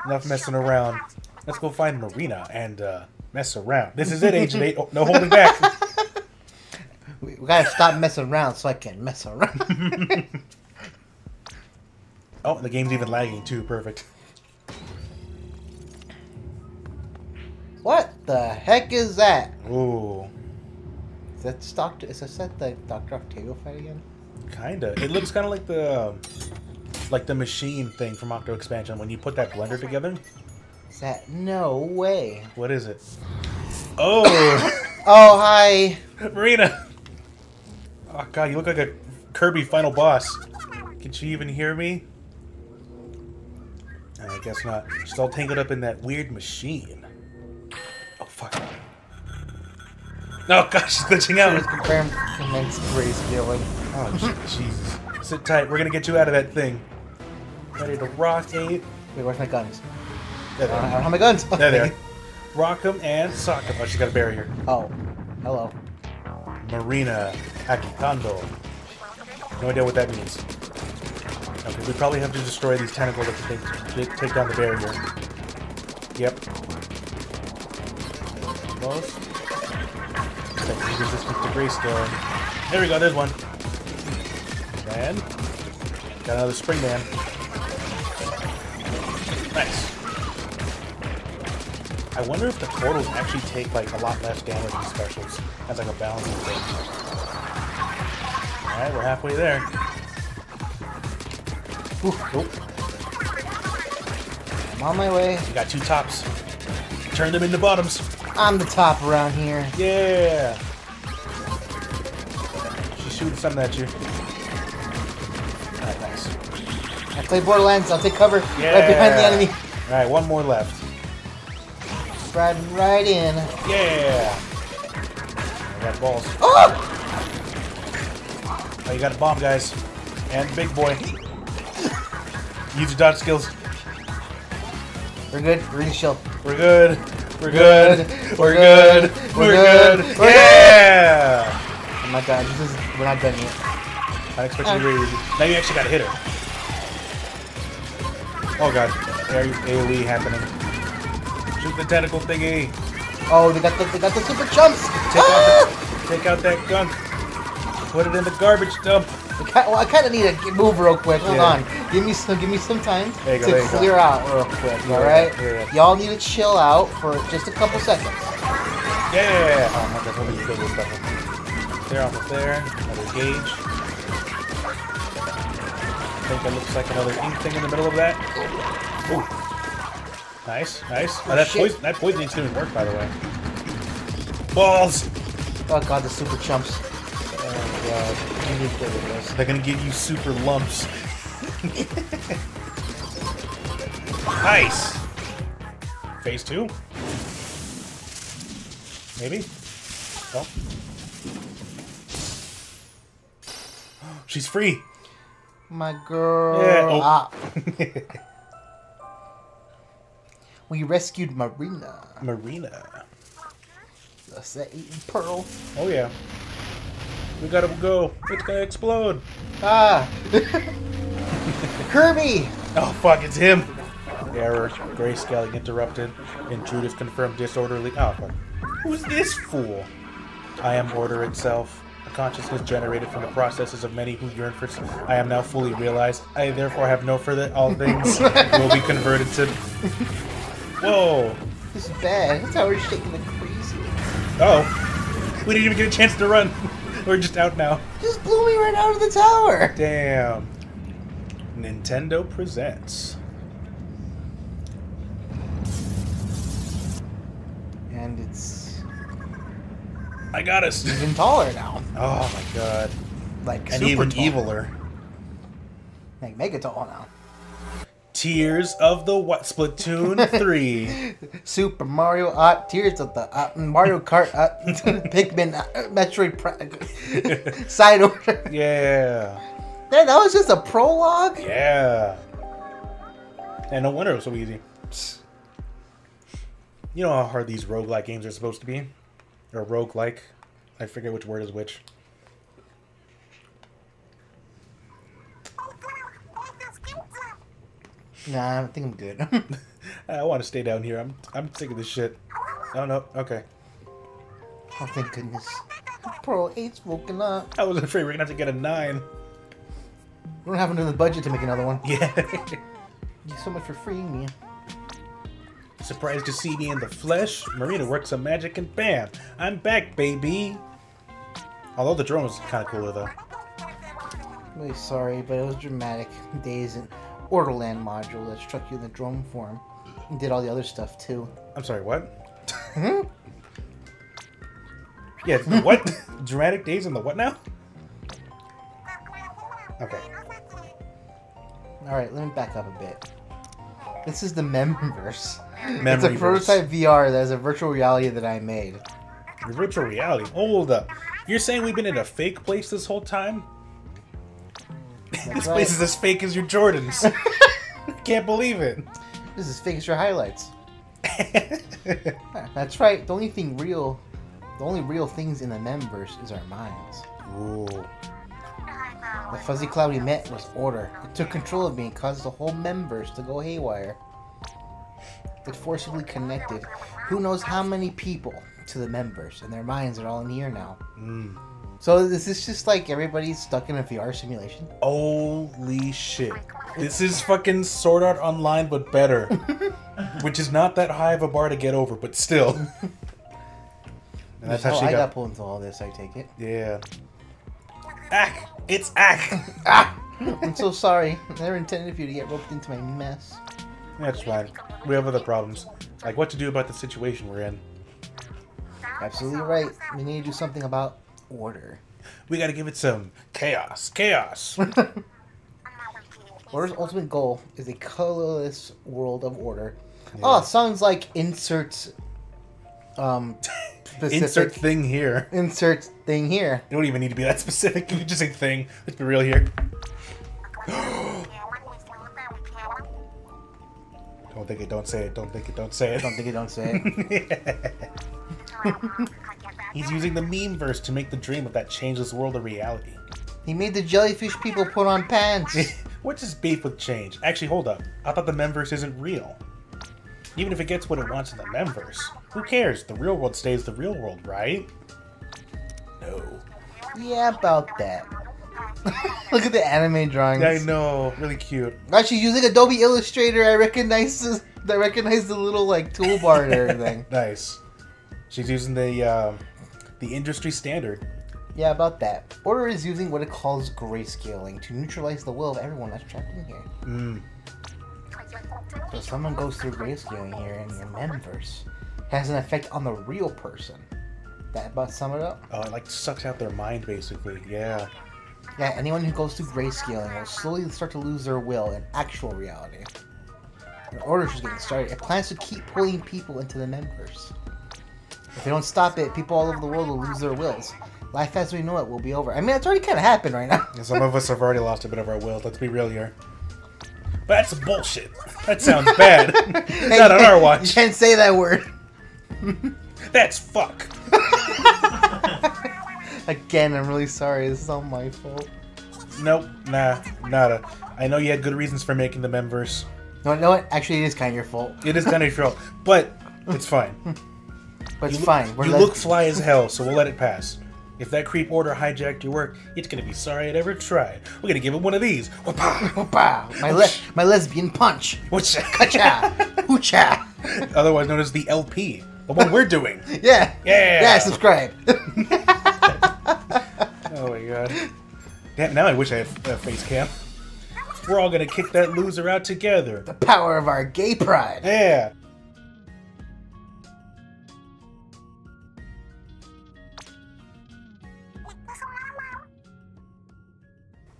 Enough messing around. Let's go find Marina and uh, mess around. This is it, Agent 8. Oh, no holding back. We, we gotta stop messing around so I can mess around. Oh, the game's even lagging too. Perfect. what the heck is that? Ooh. Is that Doctor? Is that the Doctor Octavio fight again? Kinda. It looks kind of like the, um, like the machine thing from Octo Expansion. When you put that blender together, Is that no way? what is it? Oh, Oh hi. Marina. Oh god, you look like a Kirby final boss. Can she even hear me? I guess not. She's all tangled up in that weird machine. Oh, gosh, she's glitching out. Confirmed commence grayscaling. Oh, je- Jesus. Sit tight. We're gonna get you out of that thing. Ready to rock eight. Wait, where's my guns? There, I don't, I don't have my guns. There, there. Rock 'em and sock 'em. Oh, she's got a barrier. Oh, hello. Marina Akikondo. No idea what that means. Okay, we probably have to destroy these tentacles to take, take down the barrier. Yep. Close. Second resistance to Greystone. There we go, there's one. And got another spring man. Nice. I wonder if the portals actually take like a lot less damage than specials That's like a balancing thing. Alright, we're halfway there. Ooh, oh, I'm on my way. we got two tops. Turn them into bottoms. I'm the top around here. Yeah. Shooting something at you. Alright, nice. I play Borderlands. I'll take cover Yeah. right behind the enemy. Alright, one more left. Riding right in. Yeah. I got balls. Oh! Oh, you got a bomb, guys. And big boy. Use your dodge skills. We're good. We're in the shield. We're good. We're good. We're We're good. good. We're We're good. good. We're good. Yeah. Oh my god, this is we're not done yet. I expect you to read. Now you actually got to hit her. Oh god. There AoE happening. Shoot the tentacle thingy. Oh, they got the they got the super chumps. Take Ah! out the, take out that gun. Put it in the garbage dump. Well, I kind of need to move real quick. Hold Yeah. on. Give me some. Give me some time go, to go. clear out real quick. Yeah, all right. Y'all need to chill out for just a couple seconds. Yeah. Oh my god, let me kill this stuff. There, almost there. Another gauge. I think that looks like another ink thing in the middle of that. Ooh. Nice, nice. Oh, that, shit. poison, that poisoning's doing work, by the way. Balls! Oh god, the super chumps. Oh god, you need to get rid. They're gonna give you super lumps. nice! Phase two? Maybe? Oh. She's free! My girl. Yeah, oh. Ah, we rescued Marina. Marina. That's that eating pearl. Oh yeah. We gotta go. It's gonna explode. Ah. Kirby. Oh fuck, it's him. Error. Grayscaling interrupted. Intruders confirmed disorderly. Oh fuck. Who's this fool? I am order itself. Consciousness generated from the processes of many who yearn for. I am now fully realized. I therefore have no further. All things will be converted to. Whoa. This is bad. That's how we're shaking the crazy. Oh. We didn't even get a chance to run. We're just out now. Just blew me right out of the tower. Damn. Nintendo presents. And it's I got us. even taller now. Oh my god. Like And super even tall. eviler. Like mega tall now. Tears of the what? Splatoon 3. Super Mario uh, Tears of the uh, Mario Kart uh, Pikmin uh, Metroid Prime, side order. Yeah. That, that was just a prologue. Yeah. And no wonder it was so easy. You know how hard these roguelike games are supposed to be? Or roguelike. I forget which word is which. Nah, I think I'm good. I want to stay down here. I'm I'm sick of this shit. Oh no, okay. oh thank goodness. Pearl 8's woken up. I was afraid we are gonna have to get a nine. We don't have enough budget to make another one. Yeah. Thank you so much for freeing me. Surprised to see me in the flesh? Marina worked some magic and bam! I'm back, baby! Although the drone was kind of cooler though. Really sorry, but it was dramatic. Days in Orderland module that struck you in the drone form. And did all the other stuff too. I'm sorry, what? Hmm? yeah, the what? Dramatic days in the what now? Okay. All right, let me back up a bit. This is the Memverse. it's a prototype VR that is a virtual reality that I made. Virtual reality. Hold up. You're saying we've been in a fake place this whole time? this That's place is as fake as your Jordans. Can't believe it. This is fake as your highlights. That's right. The only thing real, the only real things in the Memverse is our minds. Ooh. The fuzzy cloud we met was order. It took control of me and caused the whole Memverse to go haywire. It forcibly connected who knows how many people to the Memverse, and their minds are all in here now. Mm. So is this just like everybody's stuck in a VR simulation? Holy shit. This is fucking Sword Art Online, but better. Which is not that high of a bar to get over, but still. and that's how oh, she I got got. pulled into all this. I take it. Yeah. Acht! It's Acht! Ah! I'm so sorry. I never intended for you to get roped into my mess. That's fine. We have other problems. Like what to do about the situation we're in. Absolutely right. We need to do something about order. We gotta give it some chaos. Chaos! Order's ultimate goal is a colorless world of order. Oh, sounds like insert um specific Insert thing here. insert thing here. You don't even need to be that specific. You can just say thing. Let's be real here. Don't think it, don't say it, don't think it, don't say it. Don't think it, don't say it. He's using the memverse to make the dream of that changeless world a reality. he made the jellyfish people put on pants. What's his beef with change? Actually, hold up. I thought the memverse isn't real. Even if it gets what it wants in the memverse, who cares? The real world stays the real world, right? No. yeah, about that. Look at the anime drawings. I know, really cute. Actually, using Adobe Illustrator, I recognize this, I recognize the little like toolbar and everything. Nice. She's using the um, the industry standard. yeah, about that. Order is using what it calls grayscaling to neutralize the will of everyone that's trapped in here. Mm. So someone goes through grayscaling here in your memverse, has an effect on the real person. That about sum it up? Oh, it like sucks out their mind, basically. Yeah. Yeah, anyone who goes through grayscaling will slowly start to lose their will in actual reality. The order's just getting started. It plans to keep pulling people into the memverse. If they don't stop it, people all over the world will lose their wills. Life as we know it will be over. I mean, it's already kind of happened right now. And some of us have already lost a bit of our will. Let's be real here. But that's bullshit. That sounds bad. Not on our You watch. can't say that word. That's fuck. Again, I'm really sorry. This is all my fault. Nope. Nah. Nada. I know you had good reasons for making the memverse. No, no. Actually, it is kind of your fault. It is kind of your fault, but it's fine. But it's You, fine. We're you let- look fly as hell, so we'll let it pass. If that creep order hijacked your work, it's gonna be sorry it ever tried. We're gonna give it one of these. My, le- my lesbian punch. What's Cha! Hoocha! Otherwise known as the LP, the one we're doing. Yeah. Yeah. Yeah, subscribe. Oh my god. Damn, now I wish I had a face cam. We're all gonna kick that loser out together. the power of our gay pride. Yeah.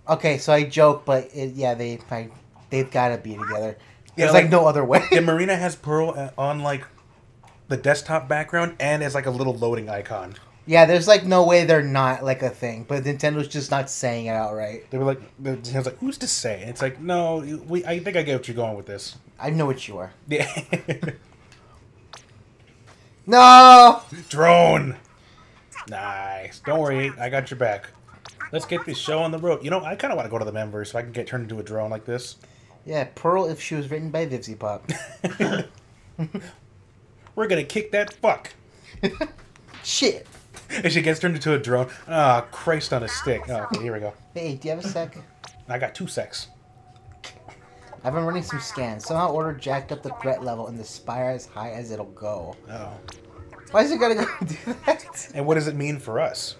Okay, so I joke, but it, yeah, they I, they've got to be together. Yeah, There's like- like, no other way. Yeah, Marina has Pearl uh, on like the desktop background and as like a little loading icon. yeah, there's like no way they're not like a thing, but Nintendo's just not saying it outright. They were like, I was like, who's to say? And it's like, no, we. I think I get what you're going with this. I know what you are. Yeah. No. Drone. Nice. Don't worry, I got your back. Let's get this show on the road. You know, I kind of want to go to the Memverse so I can get turned into a drone like this. Yeah, Pearl if she was written by VivziePop. We're gonna kick that fuck. Shit. And she gets turned into a drone. Ah, Christ on a stick. Oh, okay, here we go. Hey, do you have a sec? I got two secs. I've been running some scans. Somehow Order jacked up the threat level and the spire as high as it'll go. Oh. Why is it gotta go do that? And what does it mean for us?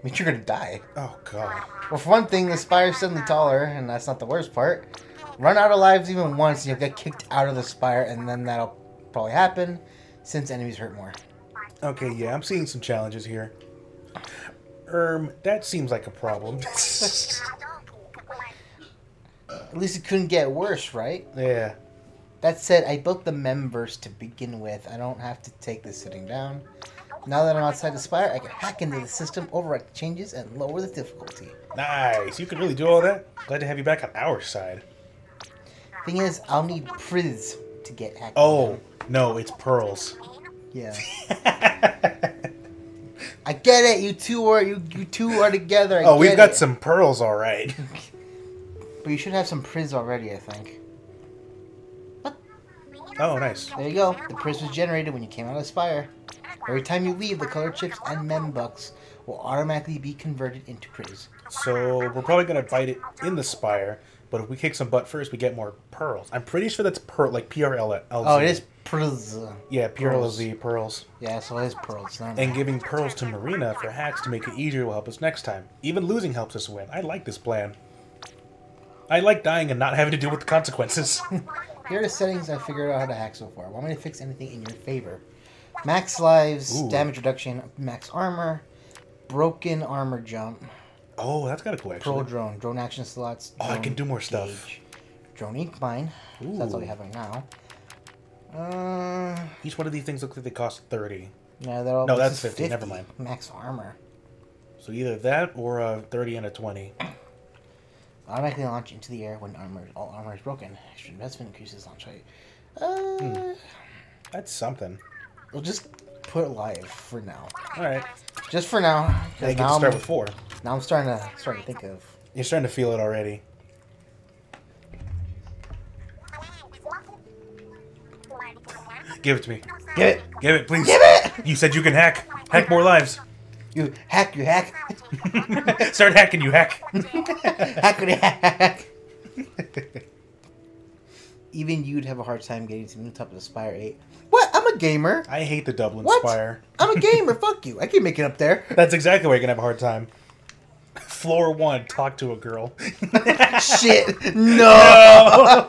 I mean, you're gonna die. Oh God. Well, for one thing, the spire's suddenly taller, and that's not the worst part. Run out of lives even once, and you'll get kicked out of the spire, and then that'll probably happen, since enemies hurt more. Okay, yeah, I'm seeing some challenges here. Um, that seems like a problem. At least it couldn't get worse, right? Yeah. That said, I built the Memverse to begin with. I don't have to take this sitting down. Now that I'm outside the spire, I can hack into the system, overwrite the changes, and lower the difficulty. Nice. You can really do all that. Glad to have you back on our side. Thing is, I'll need Prlz to get hacked. Oh no, it's pearls. Yeah. I get it. You two are you you two are together. I oh, we've got it. some pearls, all right. But you should have some Prlz already, I think. What? Oh, nice. There you go. The Prlz was generated when you came out of the Spire. Every time you leave, the color chips and membux will automatically be converted into Prlz. So we're probably gonna bite it in the spire, but if we kick some butt first, we get more pearls. I'm pretty sure that's pearl, like P R L L. Oh, it is Prlz. Yeah, P R L Z pearls. Yeah, so it is pearls. Never And giving pearls to Marina for hacks to make it easier will help us next time. Even losing helps us win. I like this plan. I like dying and not having to deal with the consequences. Here are the settings I figured out how to hack so far. Want me to fix anything in your favor? Max lives, Ooh. damage reduction, max armor, broken armor jump, oh, that's kind of cool, Pro drone, drone action slots. Oh, I can do more stuff. gauge, Drone ink mine. So that's all we have right now. Uh, Each one of these things looks like they cost 30. no, they're all. No, that's is 50, never mind. Max armor. So either that or a 30 and a 20. Automatically launch into the air when armor all armor is broken. Extra investment increases launch height. Uh, Hmm. That's something. We'll just put live for now. Alright. Just for now. 'cause Now you get now, to start I'm, with four. now I'm starting to starting to think of. You're starting to feel it already. Give it to me. Give it. Give it, please. Give it. You said you can hack. Hack more lives. You hack. You hack. Start hacking, you hack. Hackety hack. Even you'd have a hard time getting to the top of the Spire 8. What? I'm a gamer. I hate the Dublin What? Spire. I'm a gamer. Fuck you. I can make it up there. That's exactly where you're gonna have a hard time. Floor one, talk to a girl. Shit. No.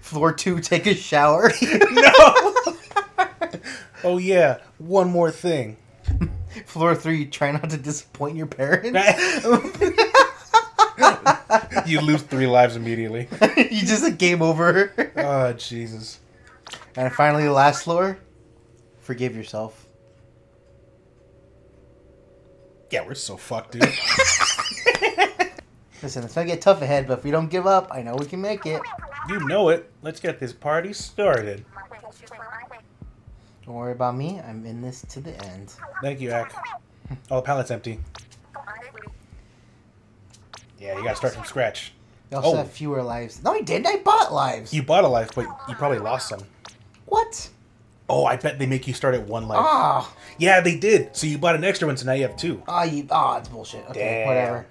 Floor 2, take a shower. No. Oh yeah, one more thing. Floor 3, try not to disappoint your parents. you lose three lives immediately. you just a game over. Oh Jesus. And finally, the last floor, forgive yourself. Yeah, we're so fucked, dude. Listen, it's gonna get tough ahead, but if we don't give up, I know we can make it. you know it. Let's get this party started. Don't worry about me. I'm in this to the end. Thank you, Acht. Oh, the pallet's empty. Yeah, you gotta start from scratch. You also Oh. have fewer lives. No, I didn't. I bought lives. You bought a life, but you probably lost some. What? Oh, I bet they make you start at one life. Ah, Yeah, they did. So you bought an extra one, so now you have two. ah, you. Ah, it's bullshit. Okay, Damn. whatever.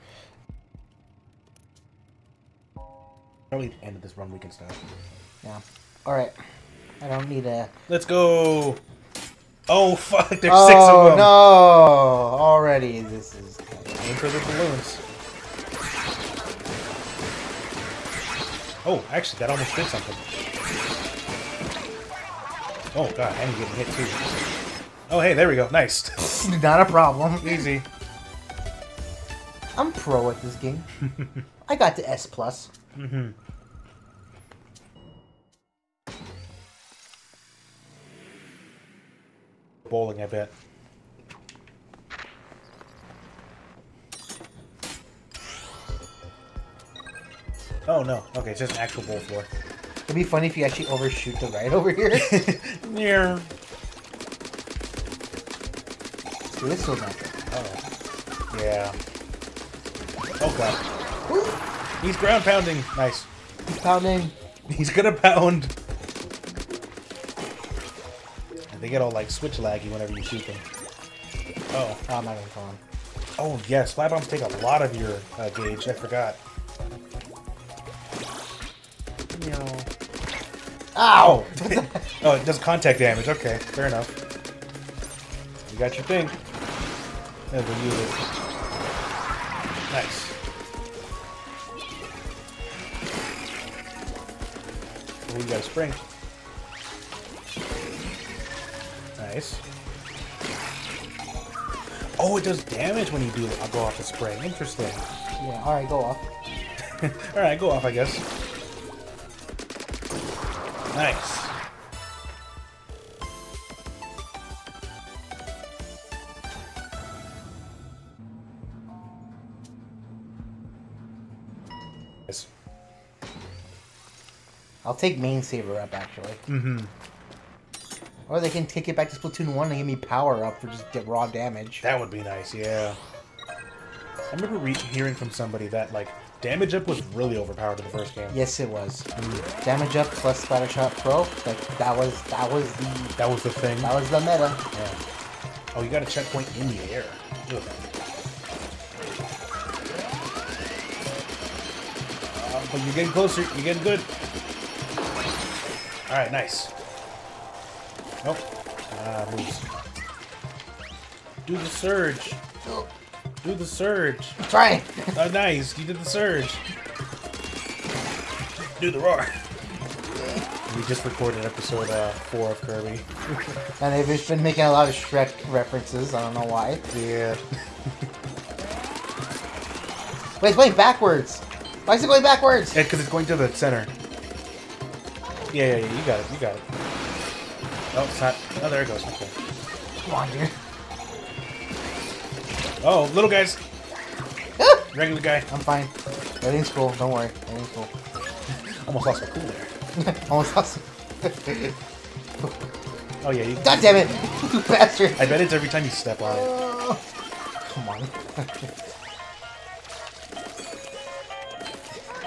Probably the end of this run we can stop. Yeah. All right. I don't need a. Let's go. Oh fuck! There's oh six of them. no! Already, this is. Aim for the balloons. Oh, actually, that almost did something. Oh god, you're getting hit too. Oh hey, there we go. Nice. Not a problem. Easy. I'm pro at this game. I got to S plus. mhm Bowling, I bet. Oh no. Okay, it's just an actual bowl floor. It'd be funny if you actually overshoot the right over here. Yeah. Dude, natural. Oh. Yeah. Oh god. He's ground pounding. Nice. He's pounding. He's gonna pound. And they get all like switch laggy whenever you shoot them. Oh. Oh, I'm not even calling. Oh yes, fly bombs take a lot of your uh, gauge. I forgot. No. Ow! Oh, it does contact damage. Okay, fair enough. You got your thing. We'll use it. Nice. Oh, you got a spring. Nice. Oh, it does damage when you do. it. I'll go off the spring. Interesting. yeah, alright, go off. Alright, go off, I guess. Nice. Yes. I'll take main saber up actually. Mm-hmm. Or they can take it back to Splatoon 1 and give me power up for just get raw damage. That would be nice, yeah. I remember re- hearing from somebody that, like, damage up was really overpowered in the first game. Yes, it was. Damage up plus Splattershot Pro. Like that was that was the That was the thing. that was the meta. Yeah. Oh, you got a checkpoint in the air. Ugh. Uh, but you're getting closer. You're getting good. All right, nice. Oh, ah, moves. Do the surge. Do the surge. Try. Oh, nice. You did the surge. Do the roar. We just recorded episode uh, four of Kirby. and they've just been making a lot of Shrek references. I don't know why. Yeah. Wait, it's going backwards. Why is it going backwards? Yeah, because it's going to the center. Yeah, yeah, yeah, you got it, you got it. Oh, it's not. Oh, there it goes. Okay. Come on, dude. Oh, little guys. Regular guy. I'm fine. Everything's cool. Don't worry. Everything's cool. Almost lost my cool there. Almost awesome. Oh, yeah, you. God damn it! You bastard! I bet it's every time you step on it. Oh. Come on.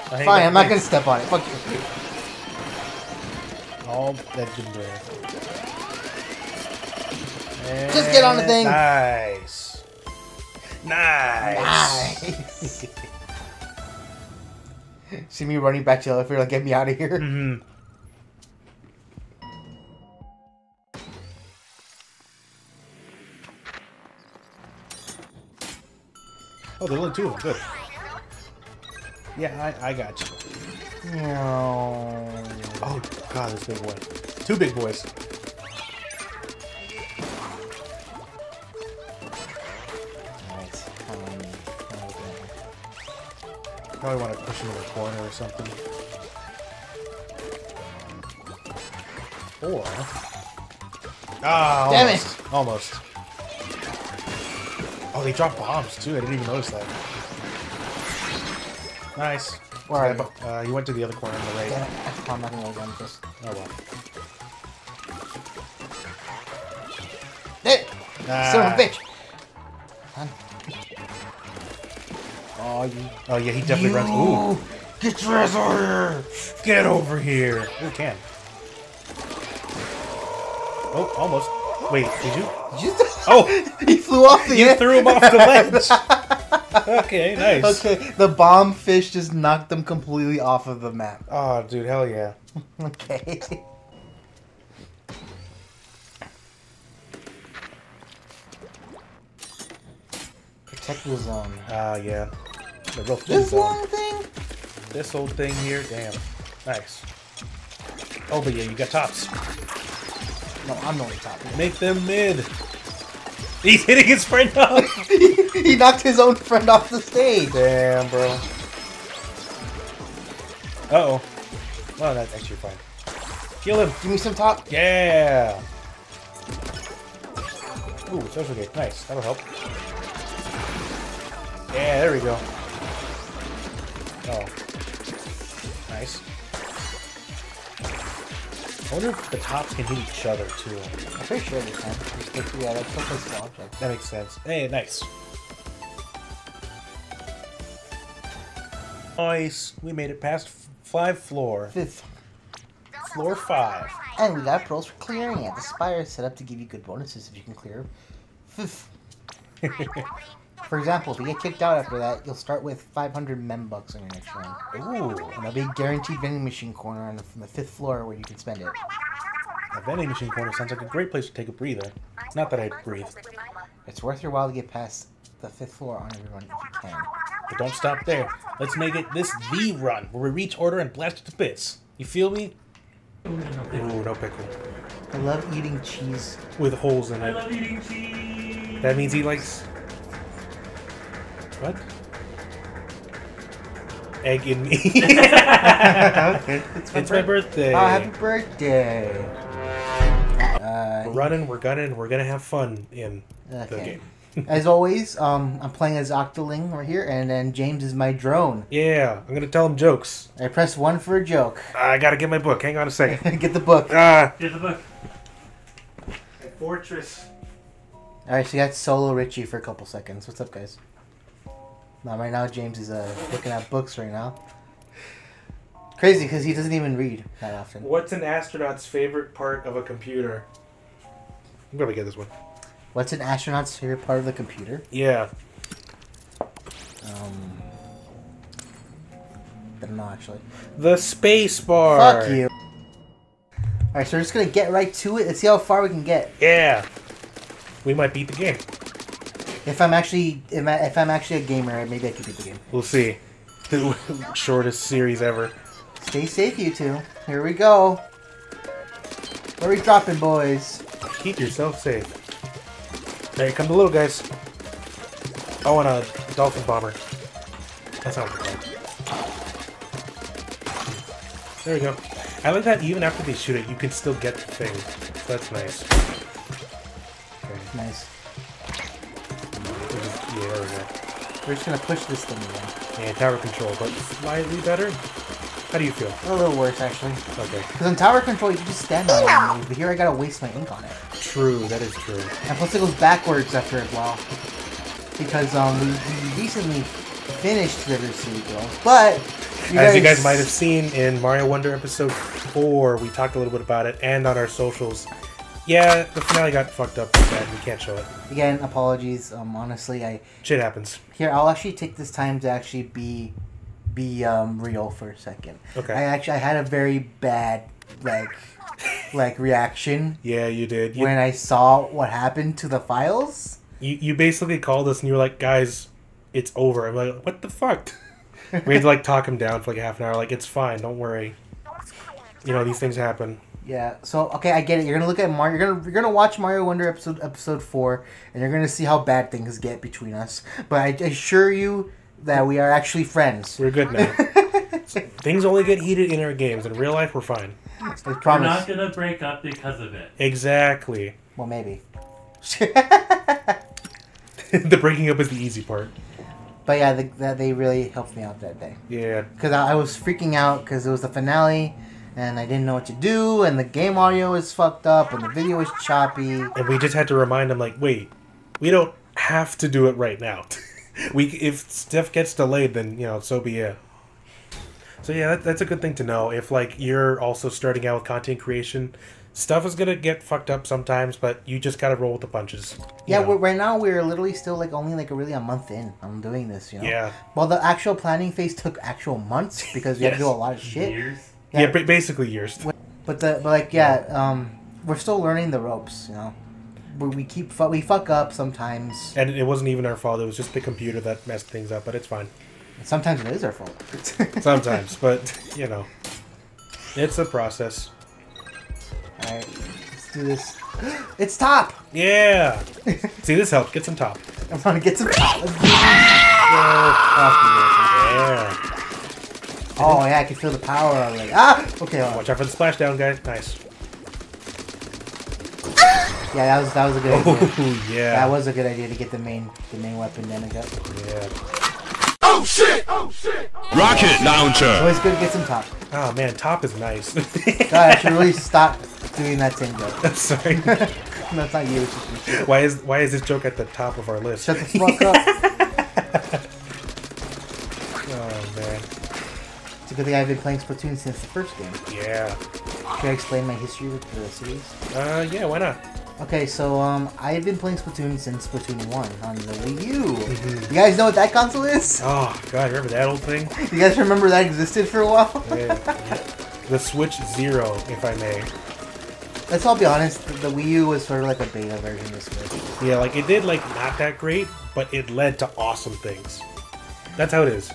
Fine, that- I'm not gonna step on it. Fuck you. Oh, that it. Just get on the thing. Nice. Nice. Nice. See me running back to the elevator, like, get me out of here. Mm-hmm. Oh, there's only two of them. Good. Yeah, I, I got you. Oh, God, this big boy. Two big boys. I probably want to push him in the corner or something. Or... Ah, Damn almost. Almost. Oh, they dropped bombs, too. I didn't even notice that. Nice. Where are you? Uh, you went to the other corner on the right. Damn it. I'm not gonna run this. Oh, well. Hey! Son of a Ah. bitch! Oh, you. Oh, yeah, he definitely runs. Ooh. Get your ass over here! Get over here. Ooh, can. Oh, almost. Wait, did you? Did you Oh, he flew off the you edge. threw him off the ledge. okay, nice. Okay, the bomb fish just knocked them completely off of the map. Oh, dude, hell yeah. Okay. Protect the zone. Ah, yeah. The thin This long thing? This old thing here, damn. Nice. Oh, but yeah, you got tops. No, I'm the only top. Make them mid. He's hitting his friend up. he knocked his own friend off the stage. Damn, bro. Uh oh. Oh, that's actually fine. Kill him. Give me some top. Yeah. Ooh, social gate. Nice. That'll help. Yeah, there we go. Oh. Nice. I wonder if the tops can hit each other too. I'm pretty sure they can. Just take, yeah, that's someplace to object. That makes sense. Hey, nice. Nice. We made it past f- five floor. Fifth. Floor five. And we got pros for clearing it. The spire is set up to give you good bonuses if you can clear. Fifth. For example, if you get kicked out after that, you'll start with 500 membux on your next round. Ooh. And there'll be a guaranteed vending machine corner on the, from the fifth floor where you can spend it. A vending machine corner sounds like a great place to take a breather. Not that I breathe. It's worth your while to get past the fifth floor on every run if you can. But don't stop there. Let's make it this the run where we reach order and blast it to bits. You feel me? Ooh, no pickle. I love eating cheese. With holes in it. That means he likes. What? egg in me. okay. It's it's my birthday. Oh, happy birthday. Uh, We're running, we're gunning, we're gonna have fun in the game. as always, um, I'm playing as Octoling right here, and then James is my drone. Yeah, I'm gonna tell him jokes. I press one for a joke. I gotta get my book. Hang on a second. Get the book. Ah, Here's the book. fortress. All right, so you got solo Richie for a couple seconds. What's up, guys? Now, right now, James is uh, looking at books right now. Crazy because he doesn't even read that often. What's an astronaut's favorite part of a computer? I'm gonna get this one. What's an astronaut's favorite part of the computer? Yeah. Um, I don't know actually. The space bar. Fuck you. All right, so we're just gonna get right to it. Let's see how far we can get. Yeah. We might beat the game. If I'm actually, if, I, if I'm actually a gamer, maybe I could beat the game. We'll see. The shortest series ever. Stay safe, you two. Here we go. Where we dropping, boys? Keep yourself safe. There you come the little guys. Oh, and a dolphin bomber. What they're called. There we go. I like that even after they shoot it, you can still get the thing. That's nice. Okay. Nice. Yeah, there we go. We're just gonna push this thing again. Yeah, tower control, but slightly better. How do you feel? A little worse, actually. Okay. Because on tower control, you can just stand on it and move, but here I gotta waste my ink on it. True, that is true. And plus it goes backwards after a while. Because um, we, we recently finished River City Girls, but... As you guys might have seen in Mario Wonder episode 4, we talked a little bit about it, and on our socials. Yeah, the finale got fucked up bad. We can't show it. Again, apologies. Um, honestly, I... Shit happens. Here, I'll actually take this time to actually be be um, real for a second. Okay. I actually I had a very bad like like reaction Yeah, you did. You, when I saw what happened to the files. you, you basically called us and you were like, guys, it's over. I'm like, what the fuck? we had to like talk him down for like half an hour. Like, it's fine. Don't worry. You know, these things happen. Yeah. So okay, I get it. You're gonna look at Mario. You're gonna you're gonna watch Mario Wonder episode episode four, and you're gonna see how bad things get between us. But I assure you that we are actually friends. We're good now. things only get heated in our games. In real life, we're fine. I promise. We're not gonna break up because of it. Exactly. Well, maybe. the breaking up is the easy part. but yeah, the, that they really helped me out that day. Yeah. because I, I was freaking out because it was the finale and I didn't know what to do and the game audio was fucked up and the video was choppy. And we just had to remind them, like, wait, we don't have to do it right now. we if stuff gets delayed, then you know, so be it. So yeah, that, that's a good thing to know. If like you're also starting out with content creation, stuff is gonna get fucked up sometimes, but you just gotta roll with the punches. Yeah, we're, right now we're literally still like only like really a month in I'm doing this, you know. Yeah. Well, the actual planning phase took actual months because we had to do a lot of shit. Years. Yeah, ba- basically years. But the but like yeah, um, we're still learning the ropes, you know. We, we keep fu- we fuck up sometimes. And it wasn't even our fault. It was just the computer that messed things up, but it's fine. Sometimes it is our fault. Sometimes, but you know, it's a process. All right, let's do this. It's top. Yeah. See, this helped. Get some top. I'm gonna get some top. Let's do this. Yeah. Oh yeah, I can feel the power already. Ah, okay. hold on. Watch out for the splashdown, guys. Nice. Yeah, that was that was a good idea. Oh yeah. That was a good idea to get the main the main weapon then again. Yeah. Oh shit! Oh shit! Oh, Rocket launcher. Always good to get some top. Oh man, top is nice. God, I should really stop doing that thing though. Sorry. No, not you. It's just me. Why is why is this joke at the top of our list? Shut the fuck up. Oh man. It's a good thing I've been playing Splatoon since the first game. Yeah. Should I explain my history with the series? Uh yeah, why not? Okay, so um, I've been playing Splatoon since Splatoon 1 on the Wii U. Mm-hmm. You guys know what that console is? Oh god, remember that old thing? You guys remember that existed for a while? Yeah. the Switch Zero, if I may. Let's all be honest, the Wii U was sort of like a beta version of Switch. Yeah, like it did like not that great, but it led to awesome things. That's how it is.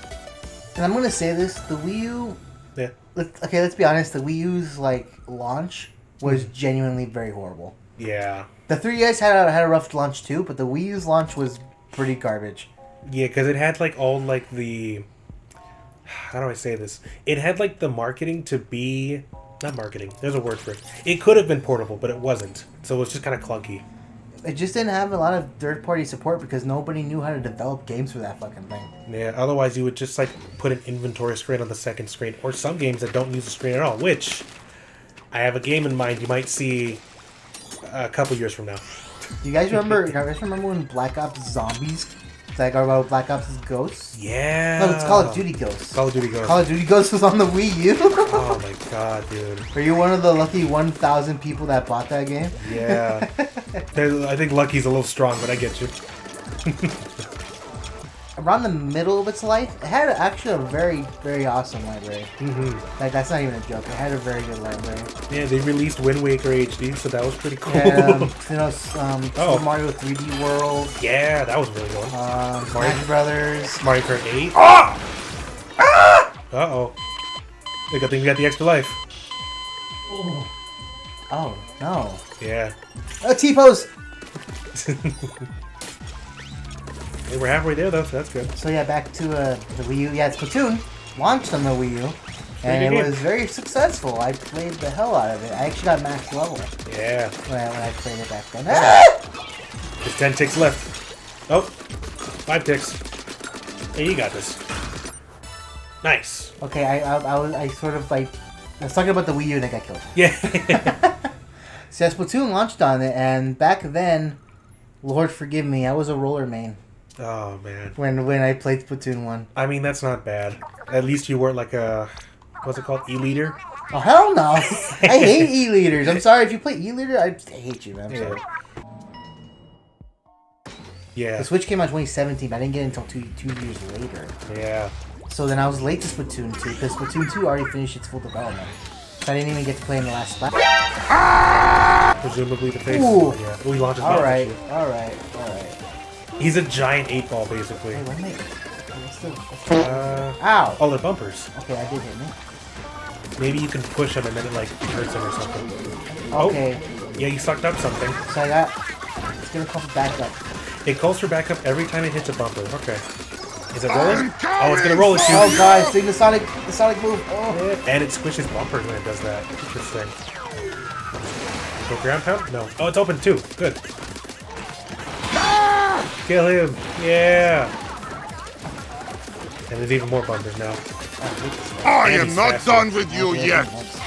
And I'm gonna say this: the Wii U. Yeah. Let, okay, let's be honest. The Wii U's like launch was mm. genuinely very horrible. Yeah. The 3DS had a, had a rough launch too, but the Wii U's launch was pretty garbage. Yeah, because it had like all like the how do I say this? It had like the marketing to be not marketing. There's a word for it. It could have been portable, but it wasn't. So it was just kind of clunky. It just didn't have a lot of third party support because nobody knew how to develop games for that fucking thing. Yeah. Otherwise, you would just like put an inventory screen on the second screen, or some games that don't use the screen at all. Which I have a game in mind. You might see a couple years from now. Do you guys remember? you guys remember when Black Ops Zombies? It's like about Black Ops is Ghosts. Yeah. No, it's Call of Duty Ghosts. Call of Duty Ghosts. Call of Duty Ghosts was on the Wii U. oh my god, dude. Are you one of the lucky 1,000 people that bought that game? Yeah. I think Lucky's a little strong, but I get you. Around the middle of its life, it had actually a very, very awesome library. hmm Like that's not even a joke. It had a very good library. Yeah, they released Wind Waker HD, so that was pretty cool. And, um, you know, um, Oh. Super Mario 3D World, yeah, that was really good um, Mario- Smash Brothers. Mario Kart 8. Ah! Ah! Uh oh. Good thing we got the extra life. Oh no! Yeah. Oh, T pose. Hey, we're halfway there though, so that's good. So yeah, back to uh, the Wii U. Yeah, Splatoon launched on the Wii U, and it game. was very successful. I played the hell out of it. I actually got max level Yeah. when I, when I played it back then. Ah! There's 10 ticks left. Oh, five ticks. Hey, you got this. Nice. Okay, I, I, I was I sort of like I was talking about the Wii U and I got killed. Yeah. So Splatoon launched on it, and back then, Lord forgive me, I was a roller main oh, man. when when I played Splatoon one. I mean, that's not bad. At least you weren't like a. What's it called? E leader? Oh hell no! I hate e leaders. I'm sorry if you play e leader. I hate you, man. I'm Yeah. sorry. Yeah. The Switch came out 2017, but I didn't get it until two two years later. Yeah. So then I was late to Splatoon 2 because Splatoon 2 already finished its full development. So I didn't even get to play in the last spot. Presumably the face. Ooh. Yeah. Oh, he launches All back, right, He's a giant eight ball, basically. Hey, what am the- Uh, Ow! oh, they're bumpers. Okay, I did hit me. Maybe you can push him and then it like hurts him or something. Oh. Yeah, you sucked up something. so I got. Let's get a couple back up. It calls for backup every time it hits a bumper. Okay. Is it rolling? Oh, it's gonna roll at you. Oh god, it's doing the Sonic, the Sonic move. Oh. And it squishes bumpers when it does that. Interesting. Go ground pound? No. Oh, it's open too. Good. Kill him. Yeah. And there's even more bumpers now. I And am not faster. done with you Okay, yet. next.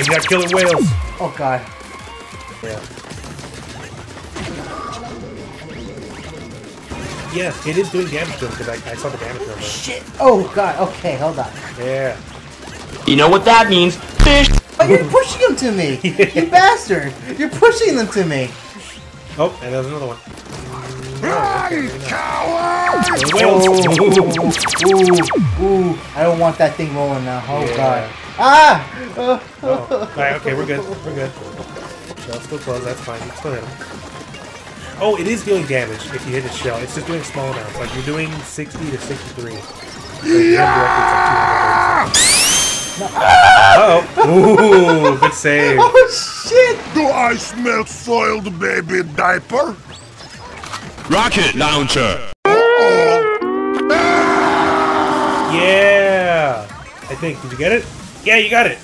And got Killer Wails. Oh god. Yeah. Yeah, it is doing damage to him because I, I saw the damage number. Shit. Oh god. Okay, hold on. Yeah. You know what that means? Fish! Oh, you're pushing them to me. You bastard. You're pushing them to me. Oh, and there's another one. Run, coward! Whales. Ooh, ooh, ooh. I don't want that thing rolling now. Oh Yeah. god. Ah! Uh, Oh. Alright, okay, we're good. We're good. Shell still closed, that's fine. You still hit him. Oh, it is doing damage if you hit his shell. It's just doing small amounts. Like you're doing 60 to 63. So if you hit him directly, it's like 230 Uh-oh. Ooh, good save. oh shit! Do I smell soiled baby diaper? Rocket launcher. Yeah! I think. Did you get it? Yeah, you got it.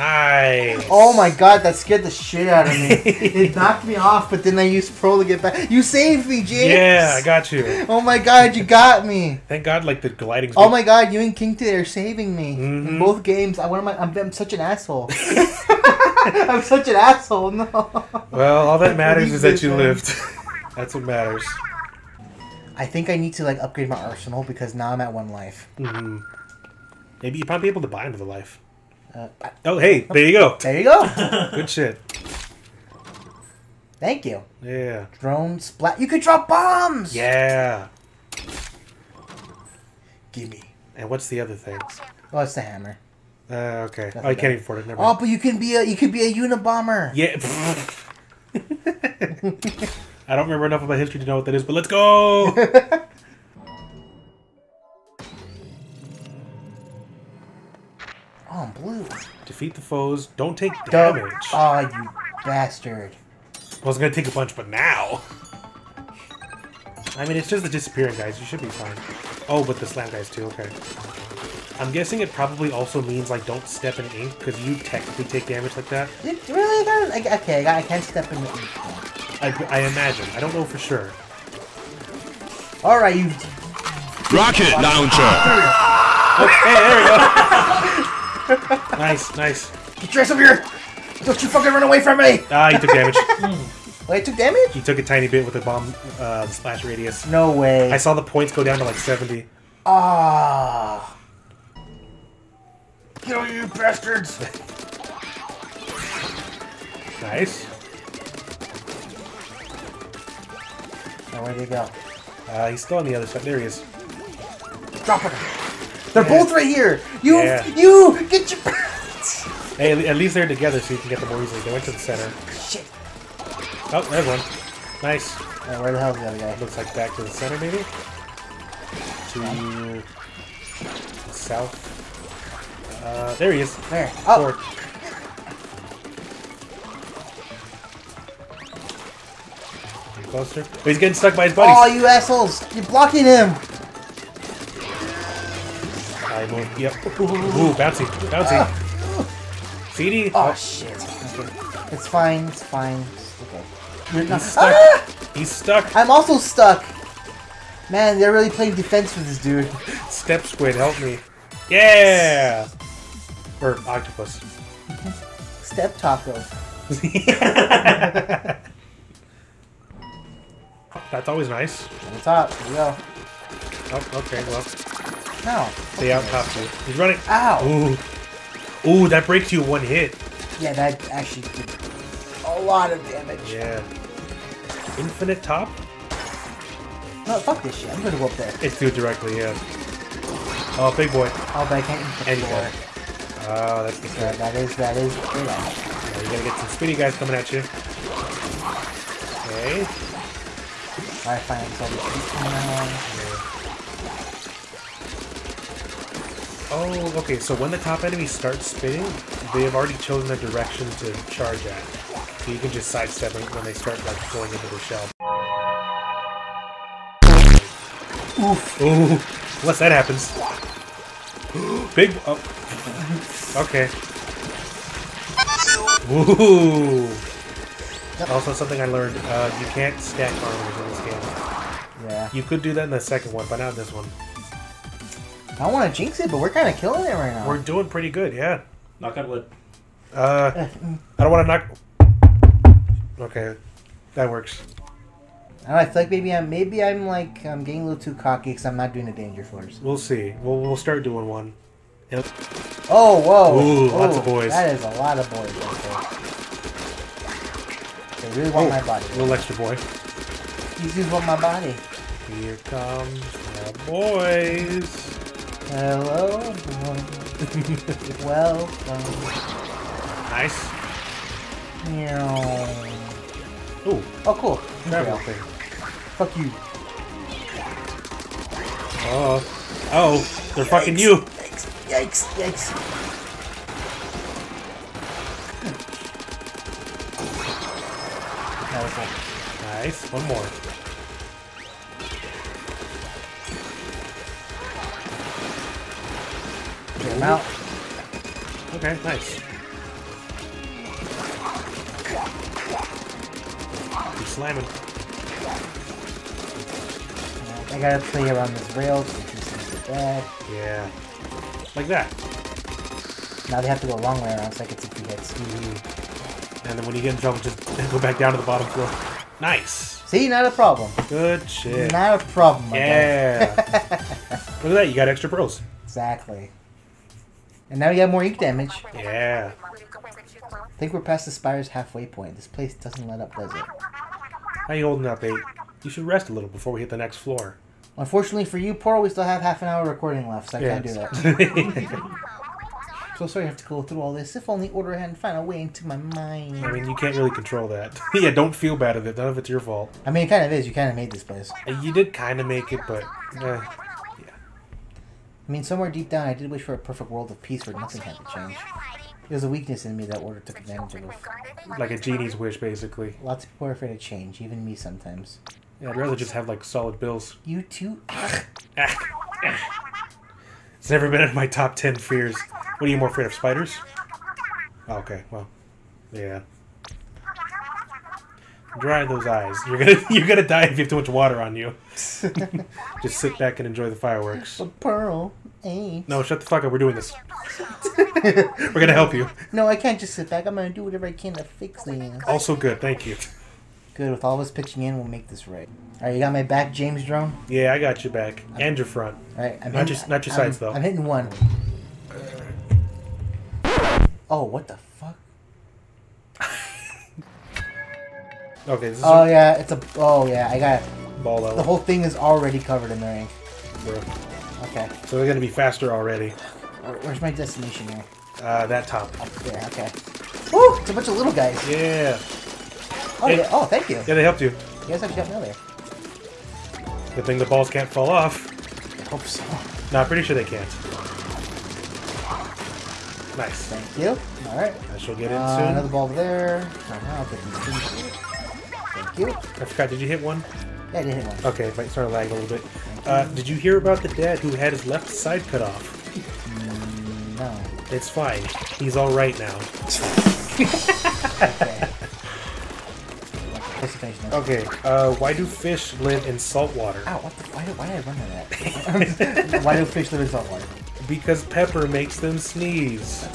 Nice. Oh my god, that scared the shit out of me. it knocked me off, but then I used pro to get back. You saved me, James! Yeah, I got you. Oh my god, you got me! Thank God, like the gliding. Oh my god, you and King today are saving me. In Mhm. both games, I, what am I, I'm, I'm such an asshole. I'm such an asshole, no. Well, all that matters is that you lived. That's what matters. I think I need to like upgrade my arsenal because now I'm at one life. hmm Maybe you might be able to buy another life. Uh, Oh, hey, there you go. there you go. Good shit. Thank you. Yeah. Drone splat. You could drop bombs. Yeah. Gimme. And what's the other thing? Oh, it's the hammer. Uh, okay. Oh, I can't even afford it. Never Oh, but you can be a you could be a Unabomber. Yeah. I don't remember enough about history to know what that is, but let's go. Oh, I'm blue. Defeat the foes. Don't take Duh. damage. Oh, you bastard. I was gonna take a bunch, but now. I mean, it's just the disappearing guys. You should be fine. Oh, but the slam guys too. Okay. I'm guessing it probably also means like don't step in ink because you technically take damage like that. Did, really? I gotta, I, okay, I, I can't step in the ink. I, I imagine. I don't know for sure. Alright, you. Rocket launcher. Oh, okay, there we go. nice, nice. Get your ass over here! Don't you fucking run away from me! Ah, he took damage. Wait, I took damage? he took a tiny bit with the bomb uh, splash radius. No way. I saw the points go down to like 70. Ah. Kill you bastards! Nice. Now where'd he go? Uh, he's still on the other side. There he is. Drop it. They're both right here. You, Yeah. you get your. Hey, at least they're together so you can get them more easily. They went to the center. Shit. Oh, there's one. Nice. Oh, where the hell's the other guy? Looks like back to the center, maybe? To the south. Uh, there he is. There. Oh, Forward. Closer. Oh, he's getting stuck by his buddies. oh, you assholes! You're blocking him. I move. Yep. Ooh, bouncy. Bouncy. CD. Oh shit. Okay. It's fine. It's fine. It's okay. You're not He's stuck. Ah! He's stuck. I'm also stuck. Man, they're really playing defense with this dude. Step squid, help me. Yeah! Or octopus. Step taco. That's always nice. On the top. Here we go. Oh, okay, well. No. They out top you. He's running. Ow. Ooh. Ooh, that breaks you one hit. Yeah, that actually did a lot of damage. Yeah. Infinite top? No, fuck this shit. I'm gonna go up there. It's do directly, yeah. Oh, big boy. Oh, but I can't eat the And you floor. got it. Oh, that's the Yeah, that is, that is, yeah. Yeah, you gotta get some spinny guys coming at you. Okay. Alright, fine. So Oh, okay, so when the top enemy starts spinning, they have already chosen a direction to charge at. So you can just sidestep it when they start like going into the shell. Oof. Ooh, unless that happens. Big. Oh. Okay. Ooh. Also, something I learned: uh, you can't stack armors in this game. Yeah. You could do that in the second one, but not this one. I don't want to jinx it, but we're kind of killing it right now. We're doing pretty good, yeah. Knock on wood. Uh, I don't want to knock. Okay, that works. I know, I feel like maybe I'm maybe I'm like I'm getting a little too cocky because I'm not doing the danger force. We'll see. We'll we'll start doing one. Yep. Oh, whoa! Ooh, lots Oh, of boys. That is a lot of boys right there. They really want my body. Little extra boy. These dudes want my body. Here comes the boys. Hello. Welcome. Nice. Meow. Ooh, Oh, cool. travel thing. Fuck you. Oh, oh, they're fucking you. Yikes! Yikes! Yikes! That was it. Nice. One more. Get him out. Okay, nice. Keep slamming. I gotta play around this rail so this is bad. Yeah. Like that. Now they have to go a long way around so I some free hits. And then when you get in trouble, just go back down to the bottom floor. Nice. See, not a problem. Good shit. Not a problem. my. Yeah. Look at that. You got extra pros. Exactly. And now we got more ink damage. Yeah. I think we're past the Spire's halfway point. This place doesn't let up, does it? How you holding up, eight? You should rest a little before we hit the next floor. Unfortunately for you, Poro, we still have half an hour recording left, so I can't do that. So sorry I have to go through all this. If only Order hadn't found a way into my mind. I mean, you can't really control that. yeah, don't feel bad of it. None of it's your fault. I mean, it kind of is. You kind of made this place. You did kind of make it, but eh, I mean, somewhere deep down, I did wish for a perfect world of peace where nothing had to change. It was a weakness in me that Order took advantage of. like a genie's wish, basically. Lots of people are afraid of change, even me sometimes. Yeah, I'd rather just have like solid bills. You too? It's never been in my top ten fears. What are you more afraid of, spiders? Oh, okay, well, yeah. Dry those eyes. You're gonna you're gonna die if you have too much water on you. Just sit back and enjoy the fireworks. A pearl. Hey. No, shut the fuck up. We're doing this. We're gonna help you. No, I can't just sit back. I'm gonna do whatever I can to fix things. Also good, thank you. Good. With all of us pitching in, we'll make this right. All right, you got my back, James Drone. Yeah, I got your back and your front. All right, I'm Not hitting- your- not your I'm- sides, though. I'm hitting one. Oh, what the fuck? Okay, this is Oh yeah, it's a. Oh yeah, I got. ball out. The whole thing is already covered in the ring. bro. Okay. So we're gonna be faster already. Where's my destination here? Uh, that top. Up there. Okay. Woo! It's a bunch of little guys. Yeah. Oh yeah. Oh, thank you. Yeah, they helped you. You guys actually got me there. Good thing the balls can't fall off. I hope so. No, I'm pretty sure they can't. Nice. Thank you. All right. I shall get in Uh, soon. another ball there. Uh-huh, I'll get these things. I forgot. Did you hit one? Yeah, I didn't hit one. Okay, might start lagging a little bit. Uh, did you hear about the dad who had his left side cut off? No. It's fine. He's all right now. Okay. Okay. Uh, why do fish live in salt water? Ow, what the, why, did, why did I run into that? why do fish live in salt water? Because pepper makes them sneeze.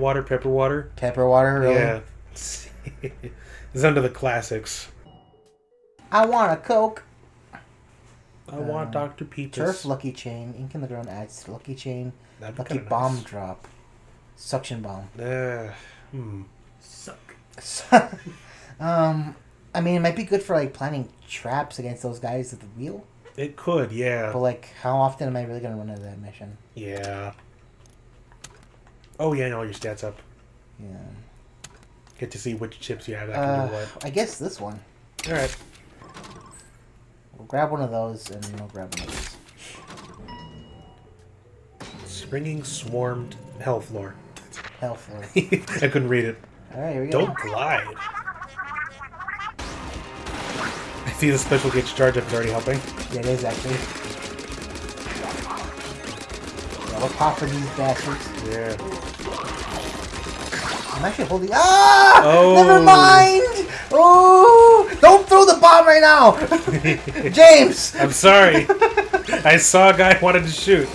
Water, pepper water. Pepper water, really? Yeah. it's under the classics. I want a Coke. I want Dr. Peepus. Turf Lucky Chain. Ink in the ground adds to Lucky Chain. That'd Lucky kinda Bomb nice. Drop. Suction Bomb. Uh, hmm. Suck. um, I mean, it might be good for like planning traps against those guys at the wheel. It could, yeah. But like, how often am I really gonna run into that mission? Yeah. Oh, yeah, and all your stats up. Yeah. Get to see which chips you have that can Uh, do what. I guess this one. Alright. We'll grab one of those and we'll grab one of these. Springing swarmed hell floor. Hell for I couldn't read it. All right, here we go. Don't glide. I see the special gauge charge up is already helping. Yeah, it is actually. Yeah, we're popping these bastards. Yeah. I'm actually holding. Ah! Oh. Never mind. Oh! Don't throw the bomb right now, James. I'm sorry. I saw a guy wanted to shoot.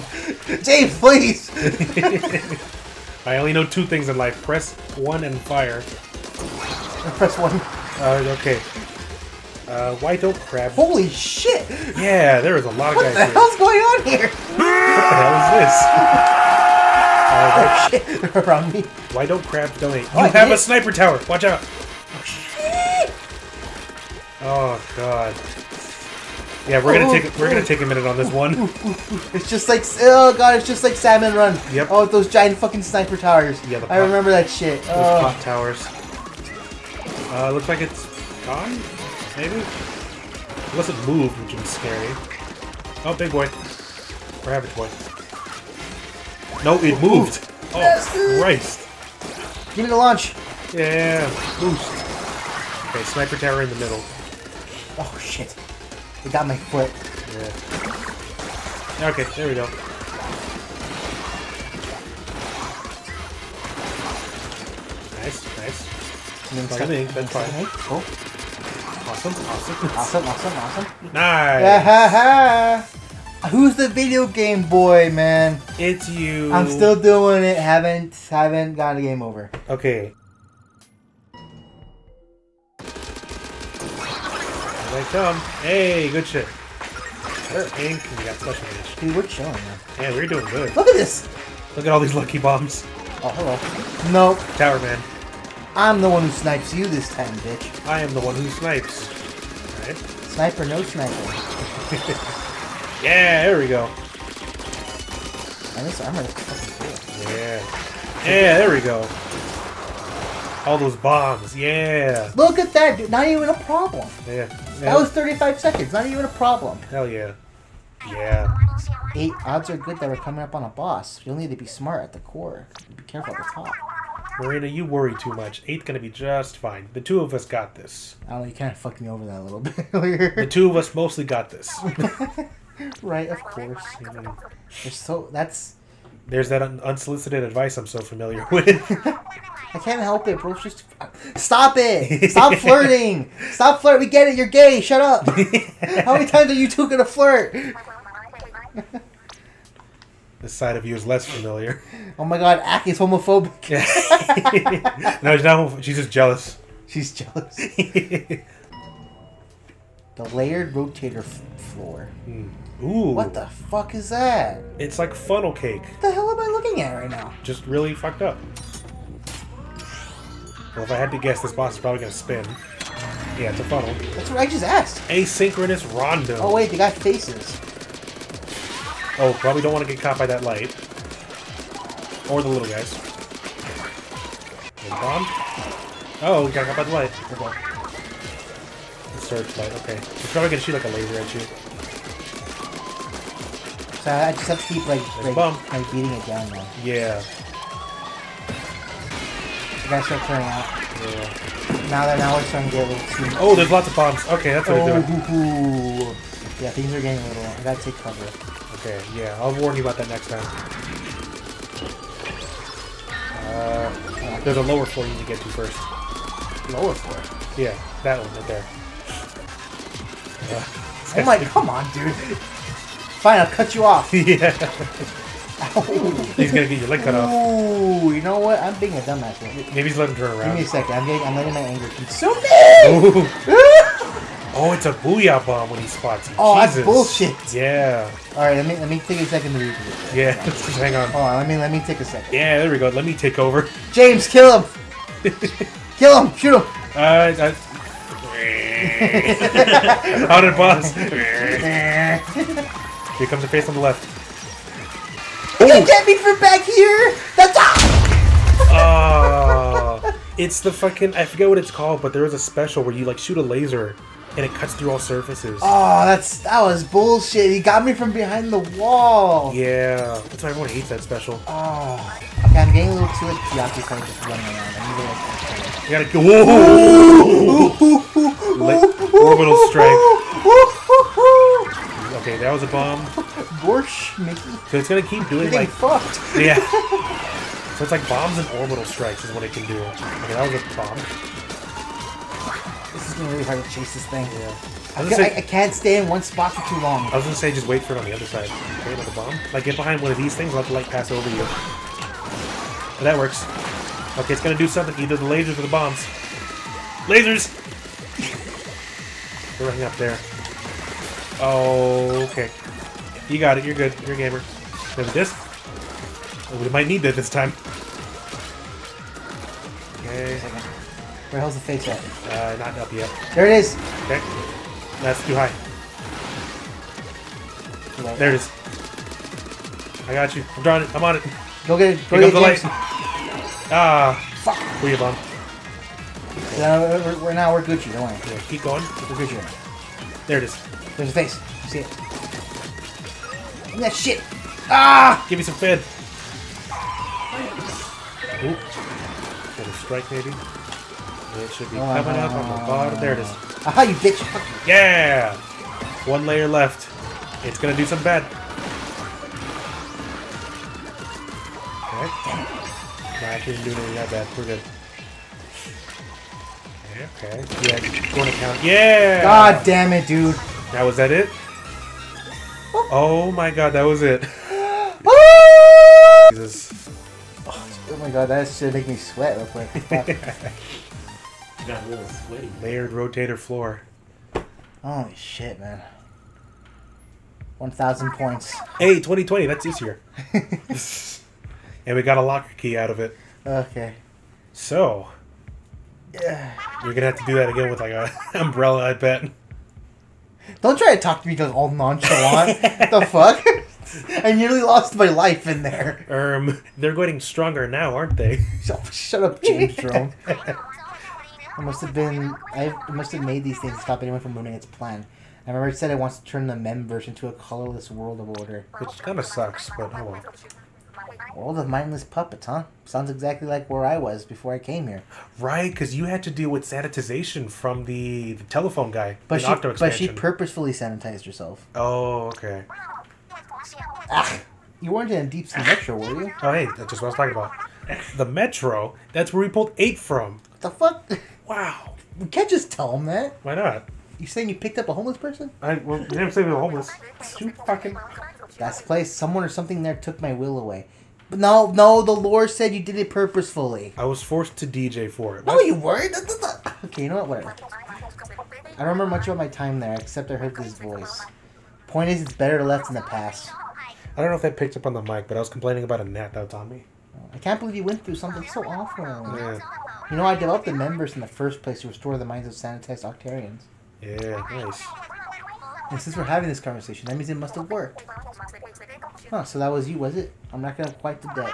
James, please. I only know two things in life: press one and fire. Press one. Uh, okay. Uh, why don't crab? Holy shit! Yeah, there is a lot of What guys the here. hell's going on here? What the hell is this? Why, Shit, around me. why don't crabs donate? Oh, You I have a sniper tower. Watch out. Oh god. Yeah, we're gonna Oh, take we're gonna take a minute on this one. It's just like oh god, it's just like Salmon Run. Yep. Oh, those giant fucking sniper towers. Yeah, the I remember that shit. Those Oh, clock towers. Uh, looks like it's gone. Maybe. Unless it moved, which would be scary. Oh, big boy. Or average boy. No, it moved. Oh, Yes. Christ. give me the launch. Yeah, boost. Okay, sniper tower in the middle. Oh shit! It got my foot. Yeah. Okay, there we go. Nice, nice. And then stuff- ink, that's fine. Cool. Awesome, awesome. Awesome, awesome, awesome. Nice. Yeah, ha, ha. Who's the video game boy, man? It's you. I'm still doing it. Haven't haven't got a game over. Okay. Here they come. Hey, good shit. Sure, ink. and We got special damage. Dude, we're chilling, man. Yeah, we're doing good. Look at this. Look at all these lucky bombs. Oh, hello. Nope. Tower man. I'm the one who snipes you this time, bitch. I am the one who snipes. Alright. Sniper, no sniper. Yeah, there we go. And this armor is fucking Yeah. Yeah, there we go. All those bombs. Yeah. Look at that, dude. Not even a problem. Yeah. That was 35 seconds. Not even a problem. Hell yeah. Yeah. Eight odds are good that we're coming up on a boss. You'll need to be smart at the core. Be careful at the top. Marina, you worry too much. Eight's gonna be just fine. The two of us got this. I don't know. You kind of fucked me over that a little bit earlier. The two of us mostly got this. right, of course. You're so that's. There's that un- unsolicited advice I'm so familiar with. I can't help it, bro. Just stop it. Stop flirting. Stop flirting. We get it. You're gay. Shut up. How many times are you two gonna flirt? this side of you is less familiar. Oh my god, Acht's homophobic. no, she's not. She's just jealous. She's jealous. The layered rotator f- floor. Hmm. Ooh. What the fuck is that? It's like funnel cake. What the hell am I looking at right now? Just really fucked up. Well, if I had to guess, this boss is probably gonna spin. Yeah, it's a funnel. That's what I just asked. Asynchronous rondo. Oh wait, they got faces. Oh, probably don't want to get caught by that light. Or the little guys. There's a bomb. Oh, we got caught by the light. Okay. The searchlight, okay. It's probably gonna shoot like a laser at you. So I just have to keep like There's a like, like beating it down now. Yeah. I gotta start clearing out. yeah. Now that now we're starting to get a little too. Oh, there's lots of bombs. Okay, that's what Oh, it's doing. hoo, hoo. Yeah, things are getting a little. I gotta take cover. Okay, yeah, I'll warn you about that next time. Uh, there's a lower floor you need to get to first. Lower floor. Yeah, that one right there. Oh my, come on, dude. Fine, I'll cut you off. yeah. He's gonna get your leg cut off. Ooh, you know what? I'm being a dumbass. here. Maybe he's letting turn Give me a second. I'm getting. I'm letting my anger consume me. Oh, it's a booyah bomb when he spots you. Oh, that's bullshit. Yeah. All right, let me let me take a second to read this. Yeah. Just hang on. Hold on, let me let me take a second. Yeah, there we go. Let me take over. James, kill him. kill him. Shoot him. Uh, I... How did boss? Here comes the face on the left. You can get me from back here. That's ah! Oh, it's the fucking I forget what it's called, but there is a special where you like shoot a laser and it cuts through all surfaces. Oh, that's that was bullshit. He got me from behind the wall. Yeah, that's why everyone hates that special. Oh. Okay, I'm getting a little too preoccupied just running around. I need to like. You gotta go. Orbital strike. Okay, that was a bomb. Gorsh, Mickey. So it's gonna keep doing getting like fucked. yeah. So it's like bombs and orbital strikes is what it can do. Okay, that was a bomb. This is gonna be really hard to chase this thing. Yeah. I I, was, gonna I, say, I can't stay in one spot for too long. I was gonna say just wait for it on the other side. Okay, another bomb. Like get behind one of these things, let the light pass over you. But that works. Okay, it's gonna do something. Either the lasers or the bombs. Lasers! They're running up there. Okay. You got it. You're good. You're a gamer. There's this. Oh, we might need that this time. Okay. Where the hell's the face at? Uh, not up yet. There it is. Okay. That's too high. Too. There it is. I got you. I'm drawing it. I'm on it. Go get it. Go Here get comes it, the light. Ah. Fuck. Booyah bomb. Yeah, we're, we're, we're now we're Gucci. Don't worry. Yeah, keep going. We're Gucci. There it is. There's a face. You see it? Give me that shit. Ah! Give me some fed. Oop. Get a strike maybe. It should be on, coming up on the bottom. There it is. Aha, you bitch. Fuck. Yeah! One layer left. It's gonna do some bad. Okay. No, I didn't do anything that bad. We're good. Okay. Yeah, going to count. Yeah! God damn it, dude. Now, was that it? Oh my god, that was it. Jesus. Oh my god, that should make me sweat real quick. Got a little sweaty. Layered rotator floor. Holy shit, man. 1,000 points. Hey, 2020, that's easier. and we got a locker key out of it. Okay. So, Yeah. you're gonna have to do that again with like a umbrella, I bet. Don't try to talk to me just all nonchalant. the fuck? I nearly lost my life in there. Um, they're getting stronger now, aren't they? Shut, shut up, James Jerome. I must have been. I must have made these things to stop anyone from ruining its plan. I remember it said it wants to turn the memverse into a colorless world of order. Which kind of sucks, but oh well. World of mindless puppets, huh? Sounds exactly like where I was before I came here. Right, because you had to deal with sanitization from the, the telephone guy. But in she, but she purposefully sanitized herself. Oh, okay. Ah, you weren't in a deep sea metro, were you? Oh, hey, that's just what I was talking about. The Metro, that's where we pulled eight from. What the fuck? Wow. We can't just tell him that. Why not? You saying you picked up a homeless person? I well, you didn't say we were homeless. You fucking. That's the place. Someone or something there took my will away. But no, no, the lore said you did it purposefully. I was forced to DJ for it. No, you weren't. Okay, you know what? Whatever. I don't remember much about my time there, except I heard this voice. Point is, it's better to left in the past. I don't know if that picked up on the mic, but I was complaining about a gnat that was on me. I can't believe you went through something so awful. Yeah. You know, I developed the Memverse in the first place to restore the minds of sanitized Octarians. Yeah, nice. And since we're having this conversation, that means it must have worked. Huh, so that was you, was it? I'm not gonna quite the debt.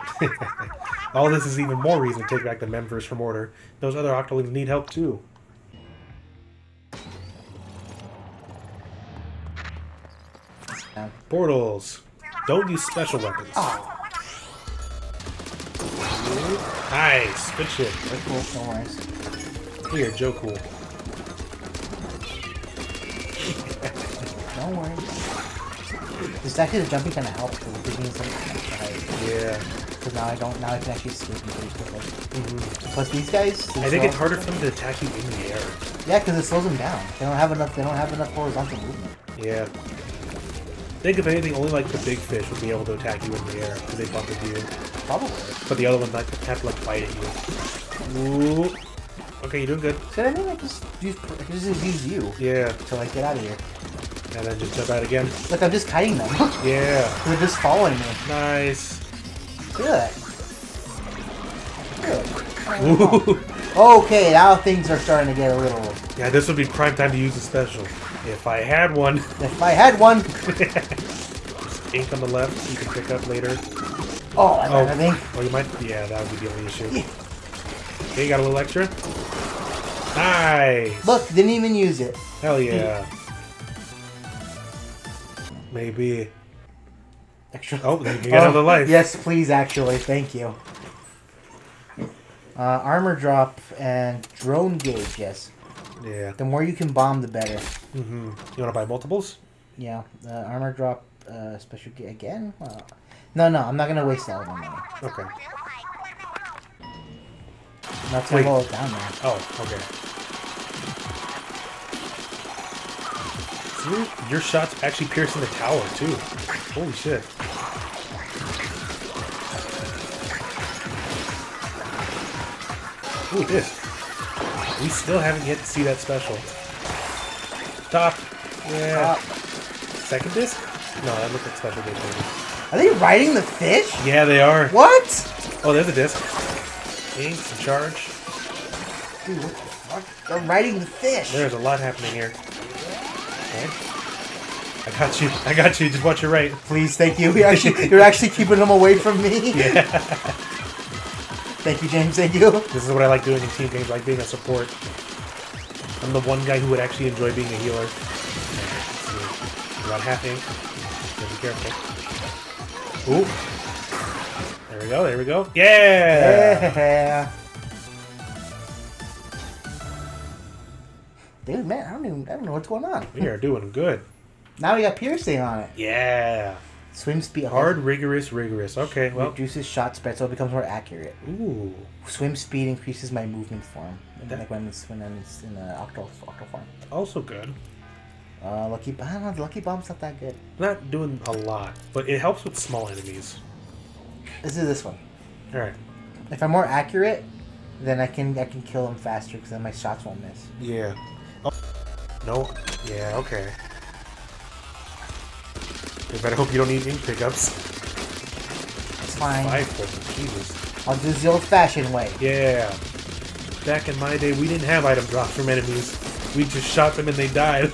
All this is even more reason to take back the Memverse from Order. Those other Octolings need help too. Portals. Don't use special weapons. Oh, Nice. Good shit. they're cool, no worries. Here, Joe Cool. No worry. This actually the jumping kind of helps because it gives me some extra height. Yeah. Because now I don't, now I can actually escape them pretty quickly. hmm Plus these guys, I think it's harder for them to attack you in the air. Yeah, because it slows them down. They don't have enough. They don't have enough horizontal movement. Yeah. I think if anything, only like the big fish would be able to attack you in the air because they bump into you. Probably. But the other ones like have to like bite at you. Ooh. Okay, you're doing good. So I mean, I just use, I can just use you Yeah. to like get out of here. And then just jump out again. Look, I'm just kiting them. Yeah. They're just following me. Nice. Good. Good. Okay, now things are starting to get a little. Yeah, this would be prime time to use a special. If I had one. If I had one, Ink on the left, you can pick up later. oh, I, Oh. I think. Oh, you might. Yeah, that would be the only issue. Okay, you got a little extra. Nice. Look, didn't even use it. Hell yeah. Maybe. Extra. Oh, you got another life. Yes, please. Actually, thank you. Uh, armor drop and drone gauge. Yes. Yeah. The more you can bomb, the better. Mm-hmm. You want to buy multiples? Yeah. Uh, armor drop. Uh, special ga- again. Uh, no, no, I'm not gonna waste all of my money. Okay. That's gonna Wait. hold it down there. Oh, okay. Your shot's actually piercing the tower too. Holy shit. Ooh, this. We still haven't yet to see that special. Top. Yeah. Top. Second disc? No, that looked like special disc. maybe. Are they riding the fish? Yeah, they are. What? Oh, there's a disc. Ink, some charge. Dude, what the fuck? They're riding the fish. There's a lot happening here. Okay. I got you. I got you. Just watch your right. Please, thank you. You're actually, you're actually keeping them away from me. Yeah. Thank you, James. Thank you. This is what I like doing in team games, like being a support. I'm the one guy who would actually enjoy being a healer. About half ink. Be careful. Ooh. There we go, there we go. Yeah! Yeah. Dude, man, I don't even, I don't know what's going on. We are doing good. Now we got piercing on it. Yeah. Swim speed. Hard, rigorous, rigorous. Okay, well. reduces shot spread, so it becomes more accurate. Ooh. Swim speed increases my movement form. That- Like when it's when it's in the octo octo form. Also good. Uh, lucky, I don't know. Lucky bomb's not that good. Not doing a lot, but it helps with small enemies. This is this one. Alright. If I'm more accurate, then I can I can kill them faster because then my shots won't miss. Yeah. No. Yeah, okay. I better hope you don't need ink pickups. It's fine. Them. Jesus. I'll do this the old-fashioned way. Yeah. Back in my day, we didn't have item drops from enemies. We just shot them and they died.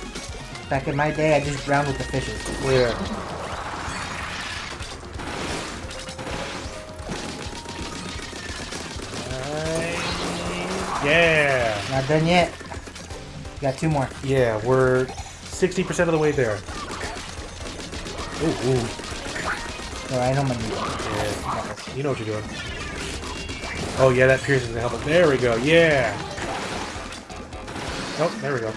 Back in my day, I just drowned with the fishes. Yeah. Yeah. Not done yet. Got two more. Yeah, we're 60% of the way there. Ooh, ooh. No, I know my new one. Yeah. You know what you're doing. Oh yeah, that pierces the helmet. There we go. Yeah. Oh, there we go.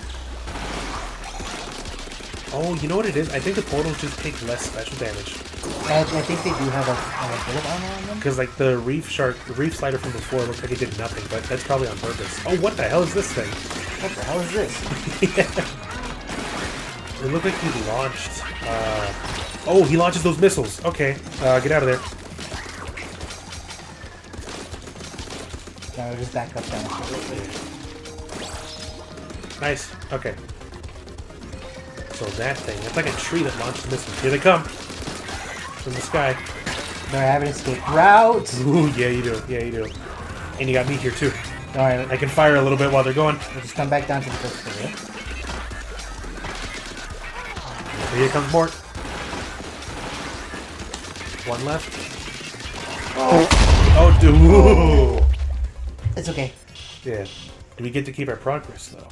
Oh, you know what it is? I think the portals just take less special damage. I, I think they do have a, a bit of armor on them. Because like the reef shark, the reef slider from before looks like it did nothing, but that's probably on purpose. Oh, what the hell is this thing? What the hell is this? It looked like he launched. Uh, oh, he launches those missiles. Okay, uh, get out of there. No, just back up down. Nice. Okay. So that thing, it's like a tree that launches missiles. Here they come from the sky. No, I have an escape route. Ooh, yeah, you do. Yeah, you do. And you got me here too. Alright, I can fire a little bit while they're going. we'll just come back down to the first floor. Here comes Mort. One left. Oh, oh, dude. It's okay. Yeah. Do we get to keep our progress though?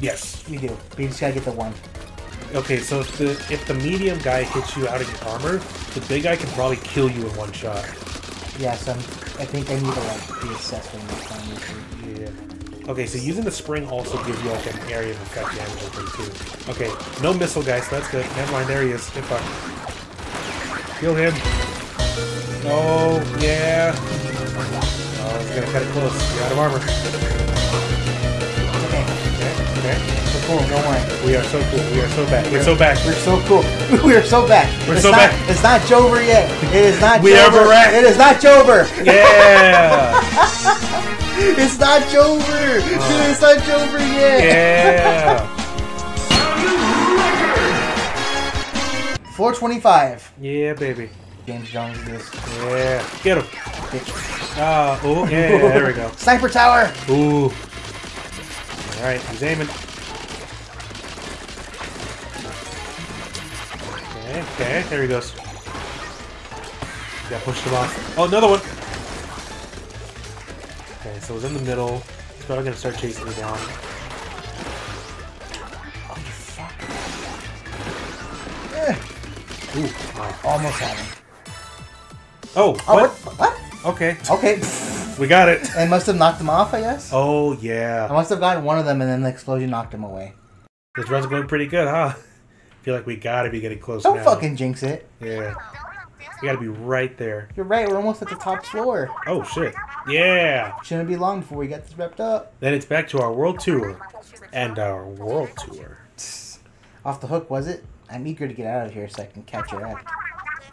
Yes. We do. We just gotta get the one. Okay, so if the if the medium guy hits you out of your armor, the big guy can probably kill you in one shot. Yeah, so I'm, I think I need to like reassess when next time. Yeah. Okay, so using the spring also gives you like an area of effect damage open too. Okay, no missile guys, so that's good. Never mind, there he is. Get fucked. Kill him. Oh, yeah. Oh, he's gonna cut it close. You're out of armor. Okay, Okay, okay. We're cool. Don't worry. We are so cool. We are so back. We're so back. We're so cool. We're so back. We're it's so not, back. It's not Jover yet. It is not. We are Jover. correct. It is not Jover. Yeah! It's not Jover. It's not Jover yet. Yeah! 425. Yeah, baby. James Jones is Yeah. Get him. Ah, oh, yeah, there we go. Sniper tower. Ooh. Alright, he's aiming. Okay, there he goes. Got pushed him off. Oh, another one! Okay, so it's in the middle. He's probably gonna start chasing me down. Eh, Ooh, wow. almost had him. Oh, Oh, what? what? What? Okay, Okay. we got it. I must have knocked him off, I guess. Oh, yeah. I must have gotten one of them and then the explosion knocked him away. This run's going pretty good, huh? Feel like we gotta be getting close Don't now. fucking jinx it. Yeah. We gotta be right there. You're right, we're almost at the top floor. Oh, shit. Yeah! Shouldn't be long before we get this wrapped up. Then it's back to our world tour. And our world tour. Off the hook, was it? I'm eager to get out of here so I can catch your act.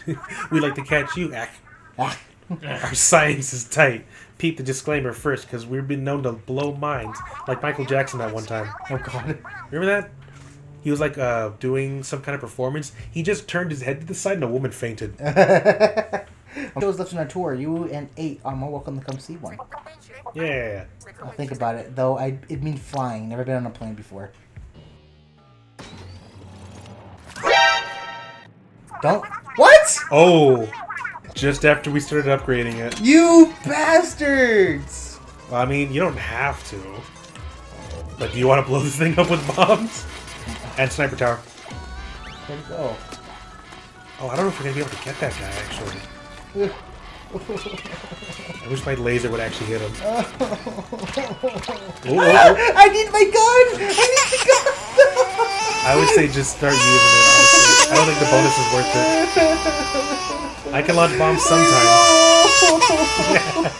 we like to catch you, Acht. Ah. Our science is tight. Peep the disclaimer first, because we've been known to blow minds, like Michael Jackson that one time. Oh god. Remember that? He was like uh, doing some kind of performance. He just turned his head to the side and a woman fainted. Shows left on our tour. You and eight are more welcome to come see one. Yeah. I'll think about it, though. I it means flying. Never been on a plane before. Don't. What? Oh, just after we started upgrading it. You bastards! Well, I mean, you don't have to. But do you want to blow this thing up with bombs? And sniper tower. Where'd it go? Oh, I don't know if we're gonna be able to get that guy actually. I wish my laser would actually hit him. Oh, oh, oh. I need my gun! I need the gun! I would say just start using it. Honestly, I don't think the bonus is worth it. I can launch bombs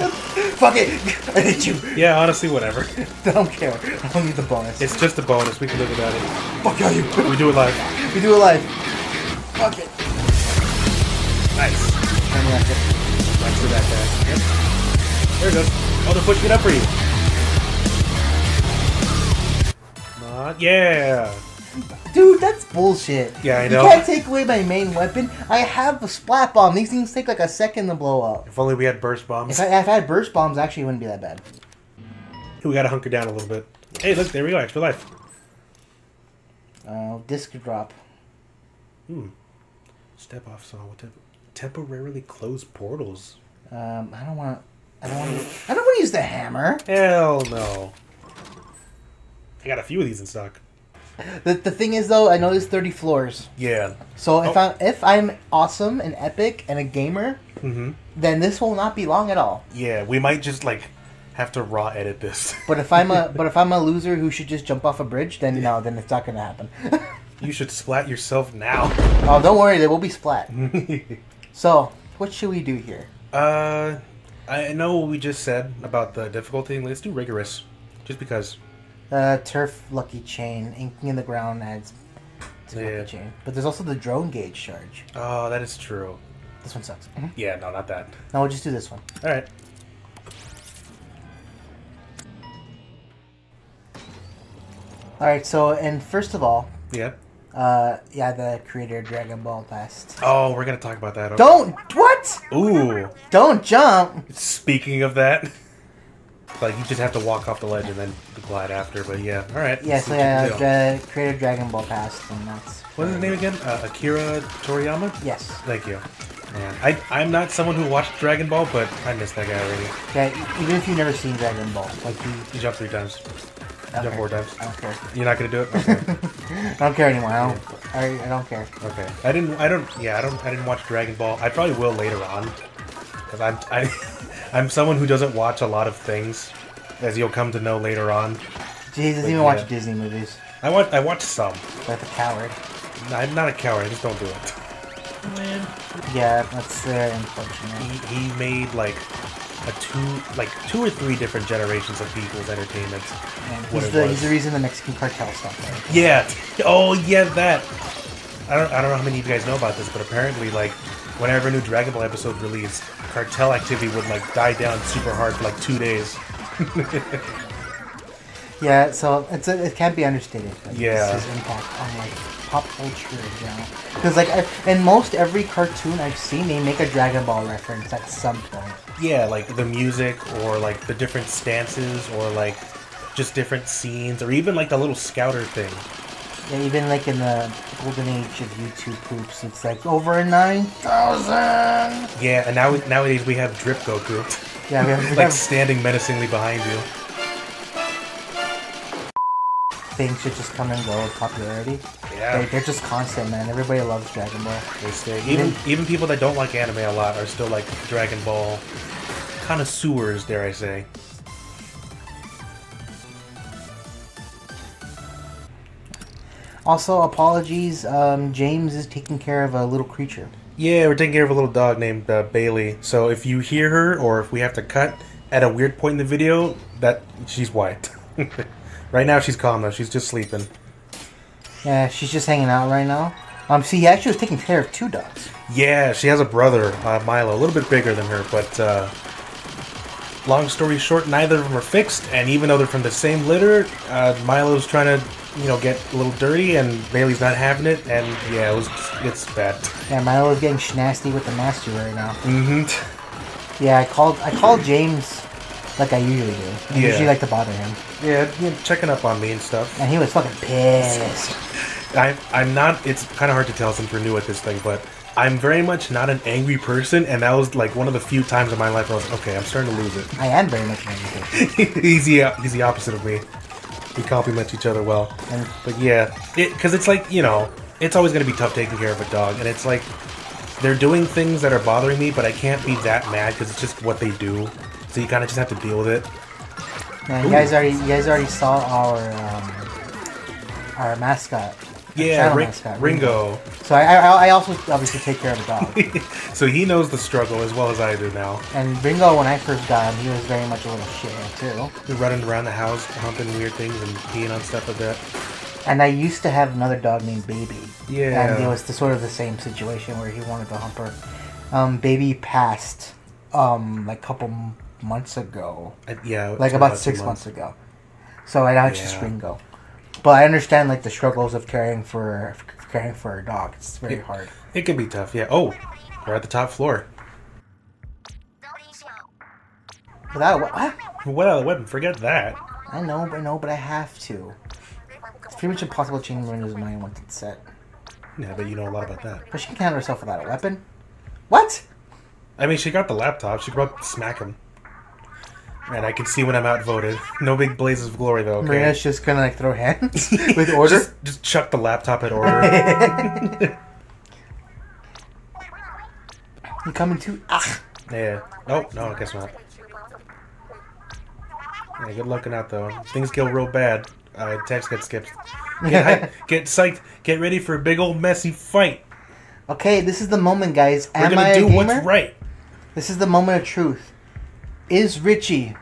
sometimes. Fuck it! I hit you! Yeah, honestly, whatever. I don't care. I don't need the bonus. It's just a bonus. We can live without it. Fuck yeah, you! We do it live. We do it live. Fuck it. Nice. Turn off it. Thanks that guy. Yep. There it goes. Oh, they're pushing it up for you. Not yeah. Dude, that's bullshit. Yeah, I know. You can't take away my main weapon. I have a splat bomb. These things take like a second to blow up. If only we had burst bombs. If I, if I had burst bombs, actually, it wouldn't be that bad. We gotta hunker down a little bit. Hey, look, there we go. Extra life. Uh, disc drop. Hmm. Step off song. What temp- temporarily closed portals? Um, I don't want. I don't want. I don't want to use the hammer. Hell no. I got a few of these in stock. The, the thing is though, I know there's 30 floors. Yeah. So if Oh. I'm if I'm awesome and epic and a gamer, hmm then this will not be long at all. Yeah, we might just like have to raw edit this. But if I'm a but if I'm a loser who should just jump off a bridge, then no, then it's not gonna happen. you should splat yourself now. oh, don't worry, there will be splat. So what should we do here? uh, I know what we just said about the difficulty. Let's do rigorous, just because. Uh, turf lucky chain inking in the ground adds to Yeah. lucky chain. But there's also the drone gauge charge. Oh, that is true. This one sucks. Yeah, no, not that. No, we'll just do this one. All right. All right. So and first of all, Yeah. uh, yeah, the creator of Dragon Ball passed. Oh, we're gonna talk about that. Okay. Don't what? Ooh. Don't jump. Speaking of that, like you just have to walk off the ledge and then glide after. But yeah, all right. Yeah, let's so yeah, you the creator Dragon Ball passed, and that's What's his name again? Uh, Akira Toriyama. yes. Thank you. Man, I I'm not someone who watched Dragon Ball, but I miss that guy already. Yeah, even if you've never seen Dragon Ball, like you, He jumped three times. I don't Jump four times. I don't care. You're not gonna do it. Okay. I don't care anymore. I don't. I, I don't care. okay. I didn't. I don't. Yeah. I don't. I didn't watch Dragon Ball. I probably will later on. Because I'm. I, I'm someone who doesn't watch a lot of things, as you'll come to know later on. He doesn't But even watch yeah. Disney movies. I watch. I watch some. Like a coward. I'm not a coward. I just don't do it. Man. Yeah, that's very unfortunate. He, he made like a two, like two or three different generations of people's entertainment. And he's the was. he's the reason the Mexican cartel stopped. There. Yeah. Oh yeah, that. I don't. I don't know how many of you guys know about this, but apparently, like, whenever a new Dragon Ball episode released, cartel activity would like die down super hard for like two days. Yeah, so it's a, it can't be understated. Like, Yeah. His impact on like pop culture in general. Because like I, in most every cartoon I've seen, they make a Dragon Ball reference at some point. Yeah, like the music or like the different stances or like just different scenes or even like the little scouter thing. Yeah, even like in the golden age of YouTube poops, it's like over nine thousand. Yeah, and now nowadays we have Drip Goku, Yeah, we have, we like have standing menacingly behind you. things that just come and go with popularity. Yeah. They, they're just constant, man. Everybody loves Dragon Ball. They stay. Even even people that don't like anime a lot are still like Dragon Ball connoisseurs, dare I say. Also, apologies. Um, James is taking care of a little creature. Yeah, we're taking care of a little dog named uh, Bailey. So if you hear her or if we have to cut at a weird point in the video, that she's white. right now she's calm though. She's just sleeping. Yeah, she's just hanging out right now. Um, see, he actually was taking care of two dogs. Yeah, she has a brother, uh, Milo, a little bit bigger than her, but uh, long story short, neither of them are fixed. And even though they're from the same litter, uh, Milo's trying to, you know, get a little dirty, and Bailey's not having it. And yeah, it was it's bad. Yeah, Milo's getting schnasty with the master right now. Mm-hmm. Yeah, I called. I called James like I usually do. I Yeah. usually like to bother him, Yeah, you know, checking up on me and stuff. and he was fucking pissed. I, I'm not. It's kind of hard to tell since we're new at this thing, but I'm very much not an angry person, and that was like one of the few times in my life where I was okay. I'm starting to lose it. I am very much angry. he's the he's the opposite of me. We complement each other well. And- But yeah, it because it's like you know, it's always gonna be tough taking care of a dog, and it's like they're doing things that are bothering me, but I can't be that mad because it's just what they do. So you kind of just have to deal with it. Yeah, you guys already. You guys already saw our um, our mascot. Yeah, Ring- mascot, Ringo. So I, I, I also obviously take care of a dog. so he knows the struggle as well as I do now. and Ringo, when I first got him, he was very much a little shithead too. He's running around the house, humping weird things and peeing on stuff like that. And I used to have another dog named Baby. Yeah. And it was the, sort of the same situation where he wanted to hump her. Um, Baby passed um, like a couple months ago. I- yeah, Like about six months ago. So I now it's just Ringo. But I understand like the struggles of caring for caring for a dog. It's very Yeah. hard. It could be tough. Yeah. Oh, we're at the top floor. Without a what? Well, weapon. Forget that. I know, but I know, but I have to. It's pretty much impossible to change Marina's mind once it's set. Yeah, but you know a lot about that. But she can handle herself without a weapon. What? I mean, she got the laptop. She could probably smack him. And I can see when I'm outvoted. No big blazes of glory though. Okay. Marina's just gonna like throw hands with order. Just, just chuck the laptop at order. you coming too? Ah. yeah. Oh no, I guess not. Yeah, good looking out though. Things go real bad. Uh, text gets skipped. Get, hy- get psyched. Get ready for a big old messy fight. Okay, this is the moment, guys. We're Am gonna I do what's right. This is the moment of truth. Is Richie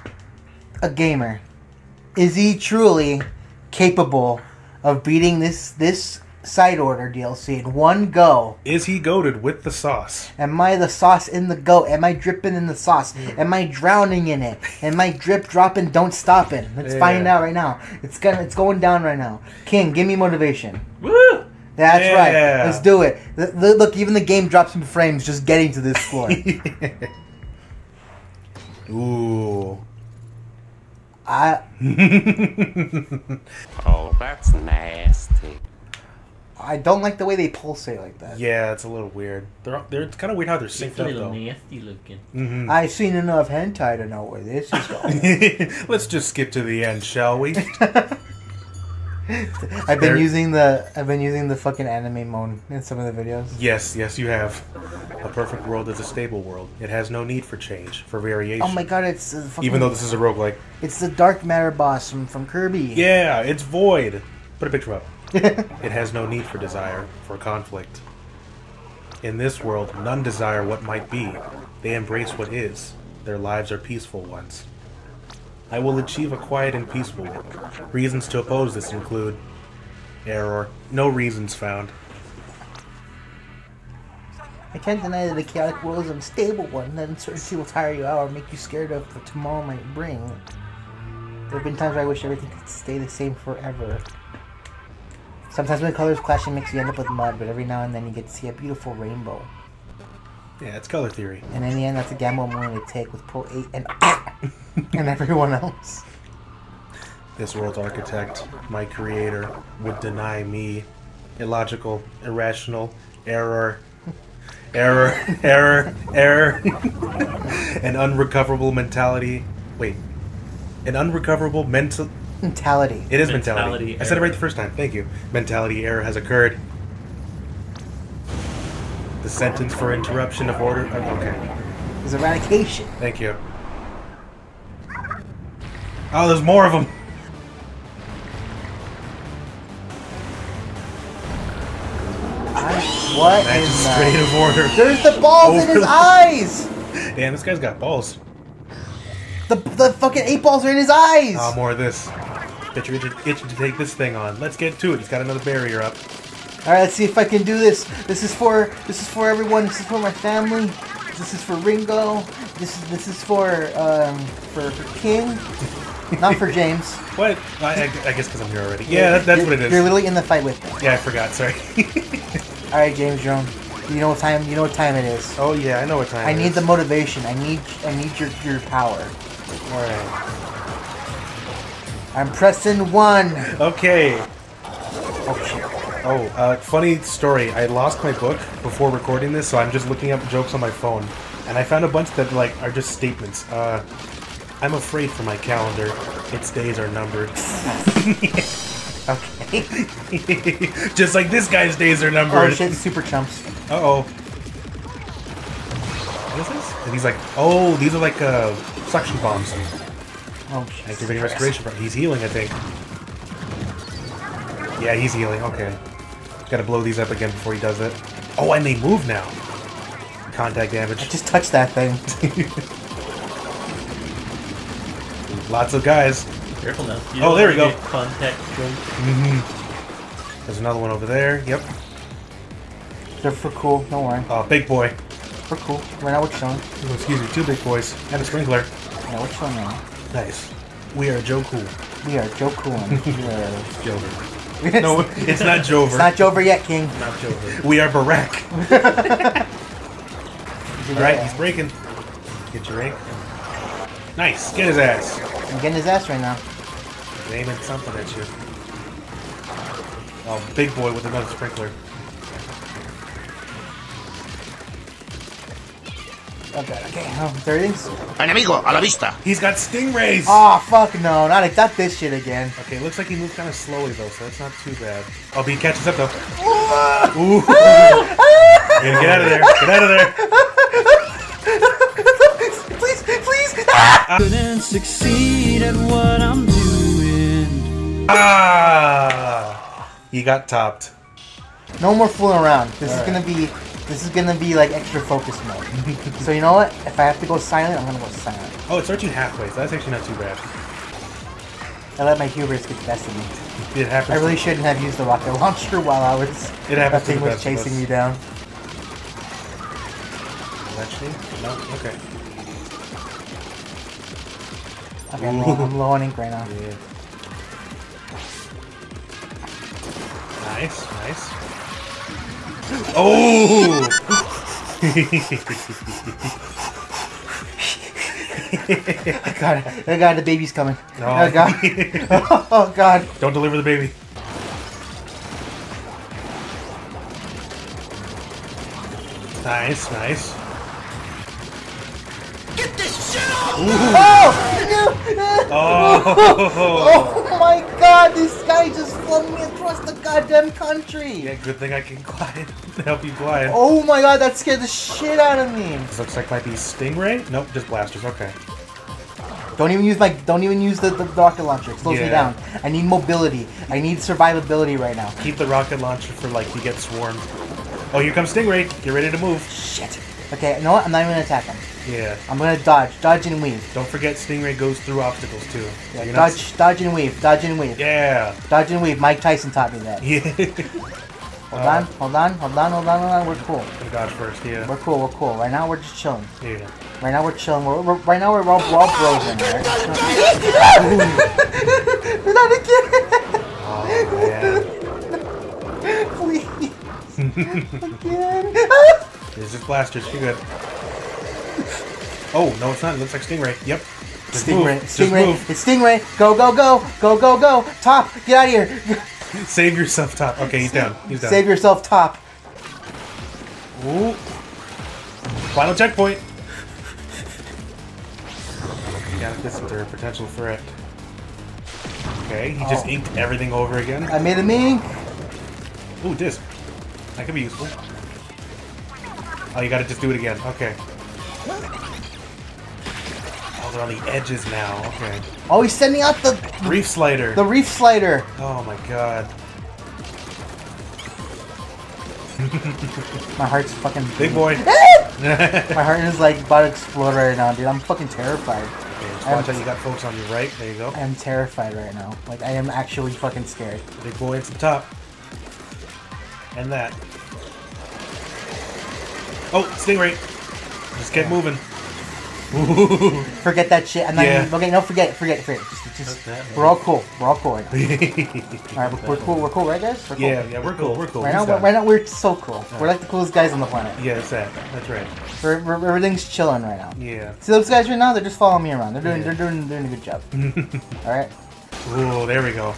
a gamer? Is he truly capable of beating this this side order DLC in one go? Is he goaded with the sauce? Am I the sauce in the goat? Am I dripping in the sauce? Mm. Am I drowning in it? Am I drip dropping? Don't stop it. Let's Yeah. find out right now. It's gonna it's going down right now. King, give me motivation. Woo! That's Yeah. right. Let's do it. Look, even the game drops some frames just getting to this floor. Ooh. I Oh, that's nasty. I don't like the way they pulsate like that. yeah, it's a little weird. They're, they're it's kind of weird how they're synced It's synced a up little though. nasty looking. Mhm. I've seen enough hentai to know where this is going. Let's just skip to the end, shall we? I've been using the I've been using the fucking anime mode in some of the videos. yes, yes, you have. A perfect world is a stable world. It has no need for change, for variation. Oh my god, it's fucking, Even though this is a roguelike. it's the dark matter boss from from Kirby. Yeah, it's void. Put a picture up. It has no need for desire, for conflict. In this world, none desire what might be. They embrace what is. Their lives are peaceful ones. I will achieve a quiet and peaceful one. Reasons to oppose this include error. No reasons found. I can't deny that the chaotic world is an unstable one. That uncertainty will tire you out or make you scared of what tomorrow might bring. There have been times where I wish everything could stay the same forever. Sometimes when the colors clash and mix, you end up with mud, but every now and then you get to see a beautiful rainbow. Yeah, it's color theory. And in the end, that's a gamble I'm willing to take with Pro 8 and and everyone else. This world's architect, my creator, would deny me illogical, irrational, error, error, error, error, an unrecoverable mentality. Wait, an unrecoverable mental. Mentality. It is Mentality mentality. I said it right the first time. Thank you. Mentality error has occurred. The sentence for interruption of order. Okay, Is eradication. thank you. Oh, there's more of them. I, what in Magistrative the... order. There's the balls in his Overlord. eyes! Damn, this guy's got balls. The, the fucking eight balls are in his eyes! Ah, more of this. Bet you're itching, to take this thing on. Let's get to it. He's got another barrier up. Alright, let's see if I can do this. This is for this is for everyone. This is for my family. This is for Ringo. This is this is for um for, for King. Not for James. What? I, I, guess because I'm here already. Yeah, that, that's You're- what it is. You're literally in the fight with me. Yeah, I forgot. Sorry. Alright, James Jerome. You know what time you know what time it is. oh yeah, I know what time. I need is. the motivation. I need I need your your power. All right. I'm pressing one. Okay. Oh shit. Oh, uh, funny story. I lost my book before recording this, so I'm just looking up jokes on my phone, and I found a bunch that like are just statements. Uh, I'm afraid for my calendar. Its days are numbered. Okay. just like this guy's days are oh numbered. shit, super chumps. Uh oh. What is this? And he's like, oh, these are like uh, suction bombs. Oh shit. Activating restoration. He's healing, I think. Yeah, he's healing. Okay. Gotta blow these up again before he does it. Oh, and they move now. Contact damage. Just touch that thing. Lots of guys. Careful now. You Oh, there we wanna go. get Contact drunk. There's another one over there. Yep. They're for cool. Don't worry. Uh, big boy. For cool. We're not what you're showing. Oh, excuse me, two big boys. And a sprinkler. Yeah, what you showing now? Nice. We are Joe Cool. We are Joe Coolin. We are. Jover. It's, No, it's not Jover. it's not Jover yet, King. Not Jover. We are Barack. Alright, he's breaking. Get your ink. Nice. Get his ass. I'm getting his ass right now. He's aiming something at you. Oh, big boy with another sprinkler. Oh god, okay, oh, there it is. Enemigo a la vista. He's got stingrays. Oh fuck no, not not this shit again. Okay, looks like he moved kind of slowly though, so that's not too bad. Oh, but he catches up though. Ooh. Yeah, get out of there. Get out of there. please, please! couldn't succeed at what I'm doing. Ah! He got topped. No more fooling around. This is Alright. gonna be this is gonna be like extra focus mode. so you know what? If I have to go silent, I'm gonna go silent. Oh, it's searching halfway, so that's actually not too bad. I let my hubris get the best of me. It happens. I really shouldn't have used the rocket launcher while I was It that happens to thing the was best chasing me down. Actually, no. Okay. Okay, I'm low, I'm low on ink right now. Yeah. Nice, nice. Oh! Oh god, oh god, the baby's coming. No. Oh god. oh god. Don't deliver the baby. Nice, nice. Oh! No! Oh! Oh oh my god, this guy just flung me across the goddamn country! yeah, good thing I can glide help you glide. Oh my god, that scared the shit out of me! This looks like might be Stingray. Nope, just blasters. Okay. Don't even use my don't even use the, the rocket launcher. It slows me down. I need mobility. I need survivability right now. Keep the rocket launcher for like you get swarmed. Oh, here comes Stingray. Get ready to move. Shit. Okay, you know what? I'm not even gonna attack him. Yeah. I'm gonna dodge, dodge and weave. Don't forget Stingray goes through obstacles too. Yeah, You're not- dodge, dodge and weave, dodge and weave, Yeah. dodge and weave. Mike Tyson taught me that. Yeah. Hold Uh, on, hold on, hold on, hold on, hold on. We're cool. Dodge first. Yeah. We're cool. We're cool. Right now we're just chilling. Yeah. Right now we're chilling. We're, we're right now we're all, we're all bros in there. Not again, Oh man. please. again. There's blasters. You're good. Oh no, it's not. It looks like Stingray. Yep. Just Stingray, move. Stingray, it's Stingray. Go, go, go, go, go, go. Top, get out of here. Save yourself, top. Okay, he's down. He's down. Save yourself, top. Ooh. Final checkpoint. Yeah, this is their potential threat. Okay, he just Oh. inked everything over again. I made a mink. Ooh, disc. That could be useful. Oh, you gotta just do it again. Okay. Oh, they're on the edges now. Okay. Oh, he's sending out the Reef slider. the reef slider. Oh my god. My heart's fucking Big boy. My heart is like about to explode right now, dude. I'm fucking terrified. Okay, just watch out you got folks on your right. There you go. I am terrified right now. Like I am actually fucking scared. Big boy at the top. And that. Oh, Stingray. Just get moving. Ooh. Forget that shit. I'm not Yeah. even, okay. No, forget, it, forget, it, forget. it. Just, just, that, we're all cool. We're all cool right now. All right, we're, we're cool. We're cool, right, guys? We're cool. yeah, yeah, we're cool. We're cool. Right now, we're, right now, we're so cool. We're like the coolest guys on the planet. Yeah, that's that. That's right. We're, we're, everything's chilling right now. Yeah. See those guys right now? They're just following me around. They're doing, Yeah. they're doing, doing a good job. all right, Ooh, there we go.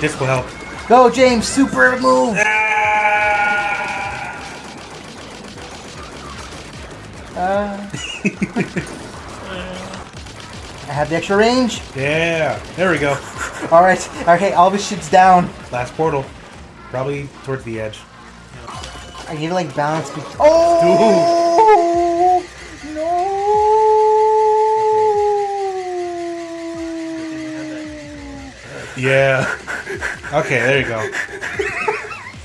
This will help. go, James! Super move. Ah! Uh, I have the extra range. Yeah, there we go. All right, okay, all this shit's down. Last portal. Probably towards the edge. I need to like balance. Be- oh no! Yeah. Okay, there you go.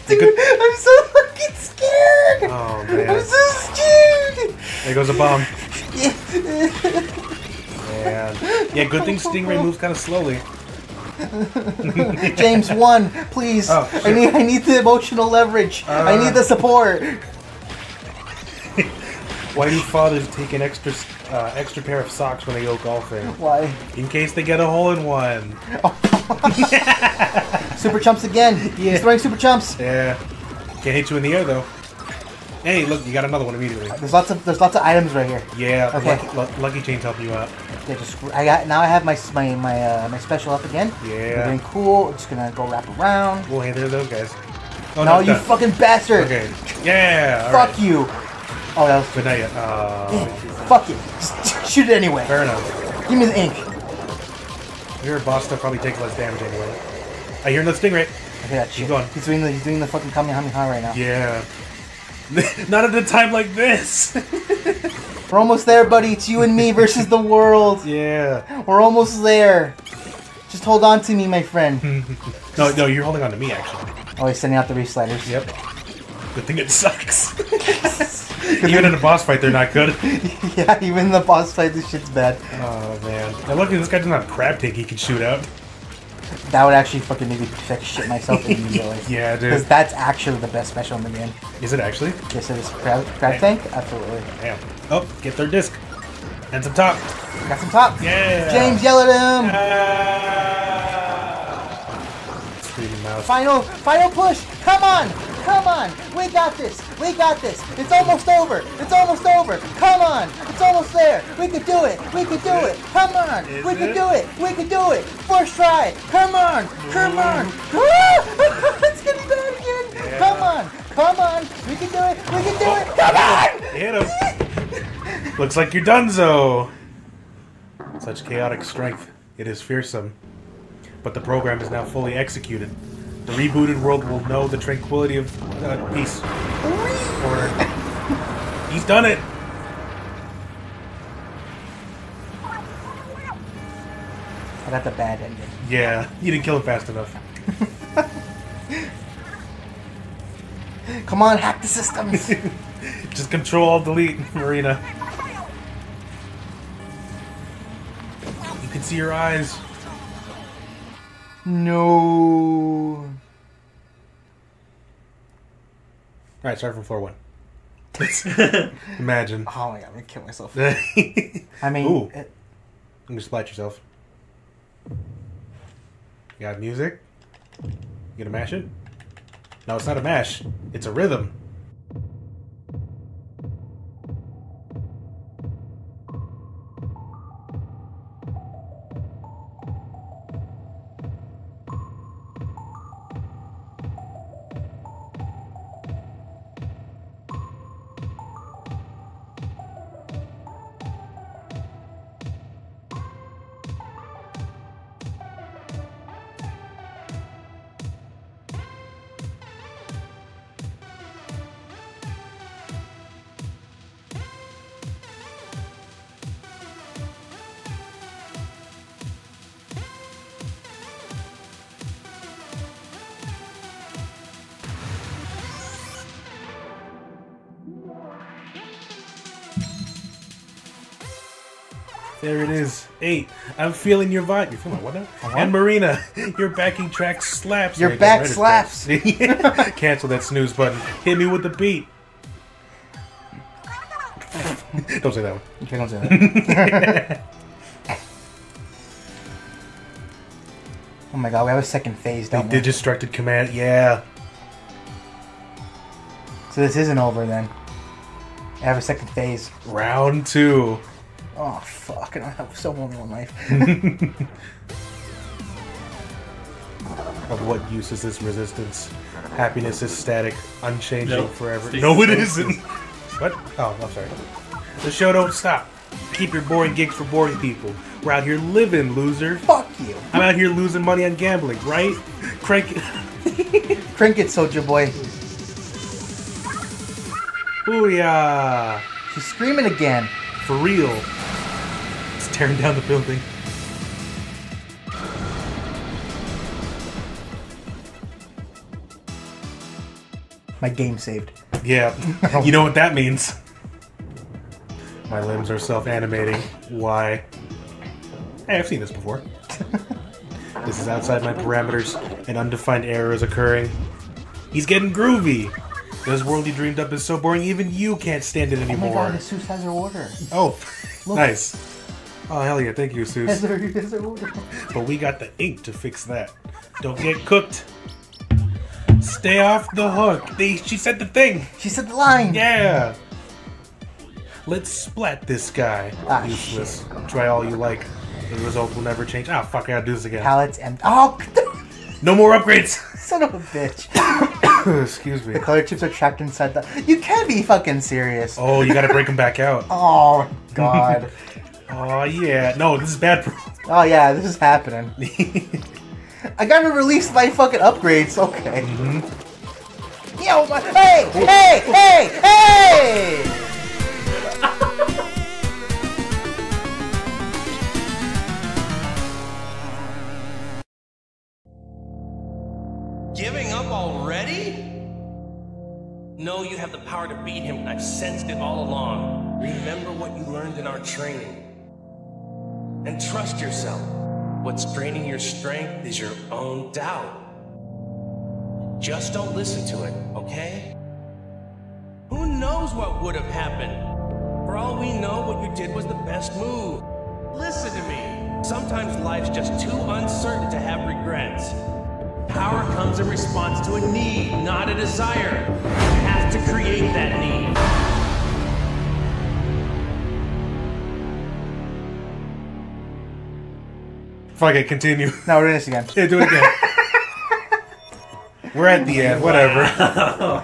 Dude, I'm so scared. Oh I'm man. so scared. There goes a bomb. Yeah. Yeah. Yeah, good thing Stingray moves kind of slowly. James, one, please. Oh, I need, I need the emotional leverage. I Uh. need the support. Why do fathers take an extra uh, extra pair of socks when they go golfing? Why? In case they get a hole in one. Super chumps again. Yeah. He's throwing super chumps. Yeah. Can't hit you in the air though. Hey, look, you got another one immediately. There's lots of there's lots of items right here. Yeah, Okay. lucky, lucky Chain's helping you out. Yeah, just I got now I have my my my uh, my special up again. Yeah. We're doing cool. Just gonna go wrap around. Well, hey, there those guys. Oh, no, it's you done. fucking bastard! Okay. Yeah. all Fuck right. you! Oh, that was But not yet. Uh, Fuck it. Just shoot it anyway. fair enough. Give me the ink. Your boss stuff probably takes less damage anyway. I hear another stingray. Okay, that shit. going. He's doing the he's doing the fucking Kamehameha right now. Yeah. Not at a time like this. We're almost there, buddy. It's you and me versus the world. yeah. We're almost there. Just hold on to me, my friend. No, no, you're holding on to me actually. Oh, he's sending out the Reefsliders. Yep. Good thing it sucks. Even in a boss fight, they're not good. yeah, even the boss fight, this shit's bad. Oh man. Now look, this guy doesn't have crab tank he can shoot out. That would actually fucking make me fix shit myself immediately. Yeah, dude. Because that's actually the best special in the game. Is it actually? Yes, it is. Crab, crab tank? Absolutely. Damn. Oh, get their disc. And some top. Got some top. Yeah. James, yell at him. Ah. Mouth. Final, final push. Come on. Come on. We got this. We got this. It's almost over. It's almost over. Come on. It's almost there. We could do it. We could do it. Come on. We could do it. We could do it. First try. Come on. Come on. Ah! it's getting bad again. Come on. Come on. We can do it. We can do it. Oh. Come on. Hit him. Looks like you're donezo. Such chaotic strength. It is fearsome. But the program is now fully executed. The rebooted world will know the tranquility of uh, peace. Order. He's done it. I got the bad ending. Yeah, you didn't kill him fast enough. Come on, hack the systems. Just control delete, Marina. You can see your eyes. no. Alright, start from floor one. Imagine. Oh my god, I'm gonna kill myself. I mean, Ooh. it- I'm gonna splat yourself. You got music? You gonna mash it? No, it's not a mash. It's a rhythm. I'm feeling your vibe. You're feeling my what now? And uh-huh. Marina, your backing track slaps. Your back slaps. rid of that. Cancel that snooze button. Hit me with the beat. Don't say that one. Okay, don't say that. oh my god, we have a second phase, They don't we? digistructed command. Yeah. So this isn't over then. I have a second phase. Round two. Oh fuck! I have so only one life. Of what use is this resistance? Happiness is static, unchanging No. forever. Stay No, it so isn't. What? Oh, I'm sorry. The show don't stop. Keep your boring gigs for boring people. We're out here living, loser. fuck you. I'm out here losing money on gambling, right? Crank it. Crank it, soldier boy. Booyah! She's screaming again. For real. Tearing down the building. My game saved. Yeah. you know what that means. My limbs are self-animating. Why? Hey, I've seen this before. this is outside my parameters. An undefined error is occurring. He's getting groovy. This world you dreamed up is so boring, even you can't stand it anymore. Oh my god, Jesus has her order. Oh, nice. Oh, hell yeah. Thank you, Seuss. her, has her. But we got the ink to fix that. Don't get cooked. Stay off the hook. They, she said the thing. She said the line. Yeah. Let's splat this guy. Ah, Useless. Try all you like. The result will never change. Ah, fuck, I gotta do this again. Pallets empty. Oh, No more upgrades! son of a bitch. Excuse me. The color chips are trapped inside the. You can't be fucking serious. Oh, you gotta break them back out. Oh god. Oh yeah. No, this is bad. for- oh yeah, this is happening. I gotta release my fucking upgrades. Okay. Mm-hmm. Yo, my, hey, hey, hey, hey! Giving up already? No, you have the power to beat him, and I've sensed it all along. Remember what you learned in our training. And trust yourself. What's draining your strength is your own doubt. Just don't listen to it, okay? Who knows what would have happened? For all we know, what you did was the best move. Listen to me. Sometimes life's just too uncertain to have regrets. Power comes in response to a need, not a desire. You have to create that need. Fuck it, continue. Now we're doing this again. Yeah, do it again. We're at the end. Whatever.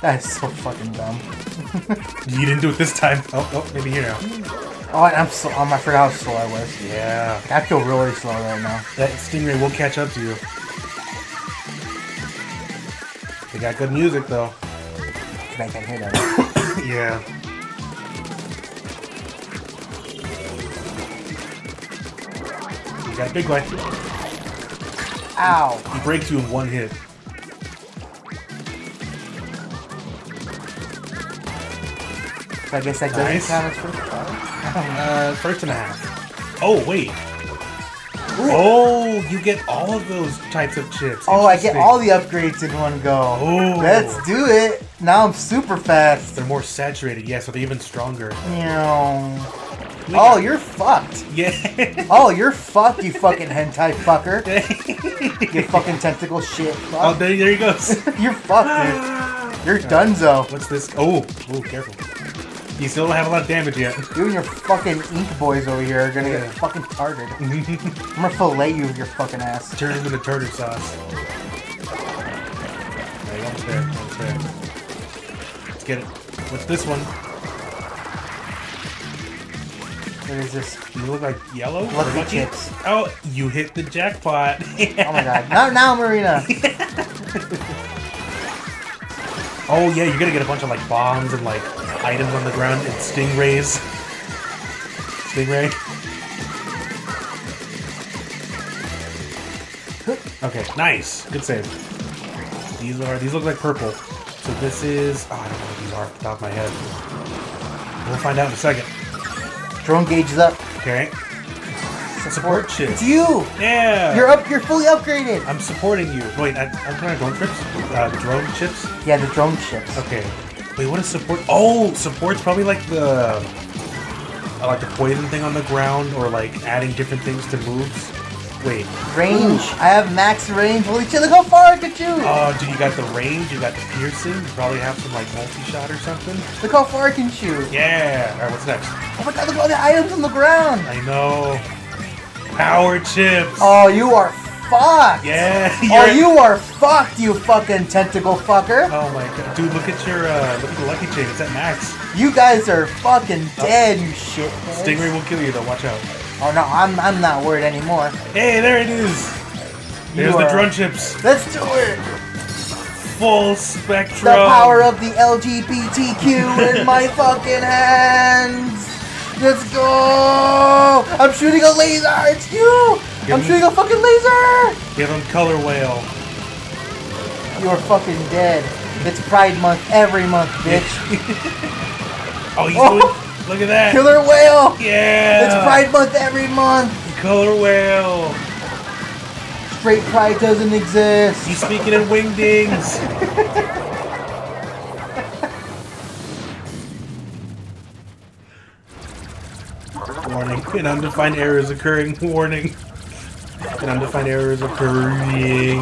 That's so fucking dumb. You didn't do it this time. Oh, oh, maybe here now. Oh, I'm so. Um, I forgot how slow I was. Yeah. I feel really slow right now. That stingray will catch up to you. They got good music though. I can hear that. Yeah. Got a big guy. Ow. He breaks you in one hit. So I guess that doesn't Nice. count as first. Uh, first and a half. Oh wait. Oh, you get all of those types of chips. Oh, I get all the upgrades in one go. Oh. Let's do it. Now I'm super fast. They're more saturated, yeah, so they're even stronger. Meow. Oh, you're fucked. Yeah. Oh, you're fucked, you fucking hentai fucker. You fucking tentacle shit. oh, Fuck. there, there he goes. You're fucked, dude. You're donezo. What's this? Oh, oh, careful. You still don't have a lot of damage yet. You and your fucking ink boys over here are gonna Yeah. get fucking tarted. I'm gonna fillet you with your fucking ass. Turn into the tartar sauce. There, almost there, almost there. Let's get it. What's this one? What is this? You look like yellow? Lucky chips. Oh, you hit the jackpot. Oh my god. Now, now, Marina. Oh yeah, you're gonna get a bunch of like bombs and like items on the ground and stingrays. Stingray. Okay, nice. Good save. These are these look like purple. So this is oh, I don't know what these are off the top of my head. We'll find out in a second. Drone gauge is up. Okay. Support chips. It's you. Yeah. You're up. You're fully upgraded. I'm supporting you. Wait, I, I'm trying to drone trips. Uh, drone chips. Yeah, the drone chips. Okay. Wait, what is support? Oh, support's probably like the uh, like the poison thing on the ground, or like adding different things to moves. Wait. Range. I have max range. Holy shit! Look how far I can shoot. Oh, dude, you got the range, you got the piercing. You probably have some like multi-shot or something. Look how far I can shoot. Yeah. All right, what's next? Oh my god! Look at all the items on the ground. I know. Power chips. Oh, you are fucked. Yeah. Oh, you are fucked, you fucking tentacle fucker. Oh my god, dude! Look at your uh, look at the lucky chain. It's at max. You guys are fucking dead, you shit. Stingray will kill you though. Watch out. Oh no, I'm I'm not worried anymore. Hey, there it is. There's the drone chips. Let's do it. Full spectrum. The power of the LGBTQ in my fucking hands. Let's go! I'm shooting a laser. It's you. Give I'm me- shooting a fucking laser. Give him Killer Wail. You're fucking dead. It's Pride Month every month, bitch. Oh, he's Oh. doing. Look at that. Killer Wail. Yeah. It's Pride Month every month. Killer Wail. Straight Pride doesn't exist. He's speaking in wingdings. Warning. An undefined error is occurring. Warning. An undefined error is occurring.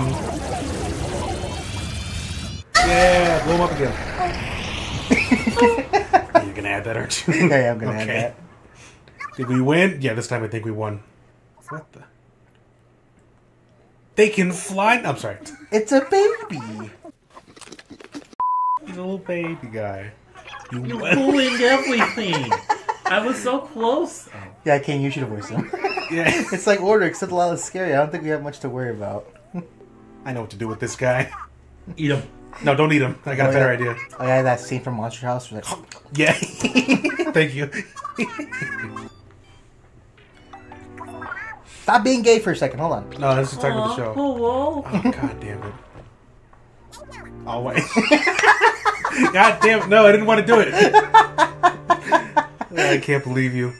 Yeah, blow him up again. You're gonna add that, aren't you? Okay, I'm gonna add Okay. that. Did we win? Yeah, this time I think we won. What the? They can fly. I'm sorry. It's a baby. He's a little baby guy. You You what? ruined everything. I was so close. Yeah, I can't use you to voice him. Yeah. it's like order, except a lot less scary. I don't think we have much to worry about. I know what to do with this guy. Eat him. No, don't eat them. I got Oh, a better oh, yeah. idea. Oh yeah, that scene from Monster House. where Like, Yeah. Thank you. Stop being gay for a second. Hold on. No, this is talking about the Aw, show. hello. Oh, god damn it. Oh, wait. god damn it. No, I didn't want to do it. I can't believe you.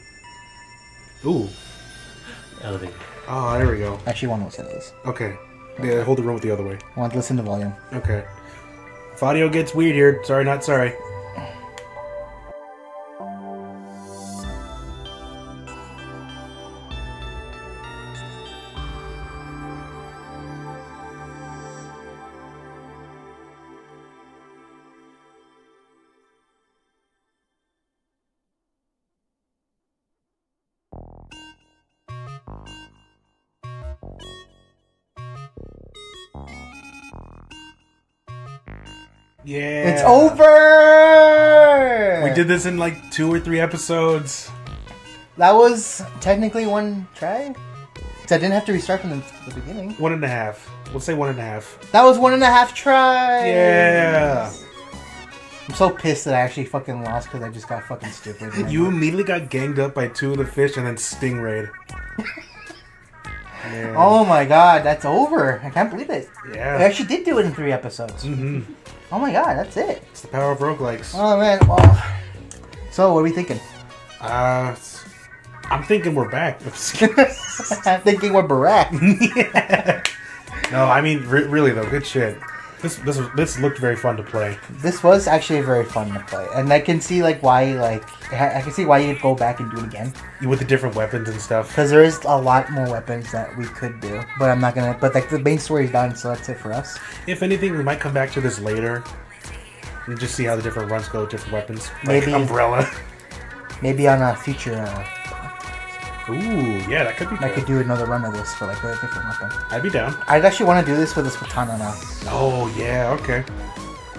Ooh. Elevator. Oh, there we go. Actually, one will say this. Okay. Yeah, hold the remote the other way. I want to listen to volume. Okay. If audio gets weird here, sorry, not sorry. Yeah. It's over. We did this in like two or three episodes. That was technically one try. 'Cause I didn't have to restart from the, the beginning. One and a half. We'll say one and a half. That was one and a half tries. Yeah. I'm so pissed that I actually fucking lost because I just got fucking stupid. You immediately got ganged up by two of the fish and then stingrayed. yeah. Oh my god, that's over. I can't believe it. Yeah. actually did do it in three episodes. hmm Oh my god, that's it. It's the power of roguelikes. Oh man, well. So, what are we thinking? Uh, I'm thinking we're back. I'm thinking we're Barack. no, I mean re- really though, good shit. This this was, this looked very fun to play. this was actually very fun to play, and I can see like why like I I can see why you'd go back and do it again with the different weapons and stuff. because there is a lot more weapons that we could do, but I'm not gonna. But like the main story's done, so that's it for us. If anything, we might come back to this later and just see how the different runs go with different weapons. Like Maybe- umbrella. Maybe on a future, uh, Ooh, yeah, that could be. I could do another run of this for like a different weapon. I'd be down. I'd actually want to do this with this katana now. Oh yeah, okay.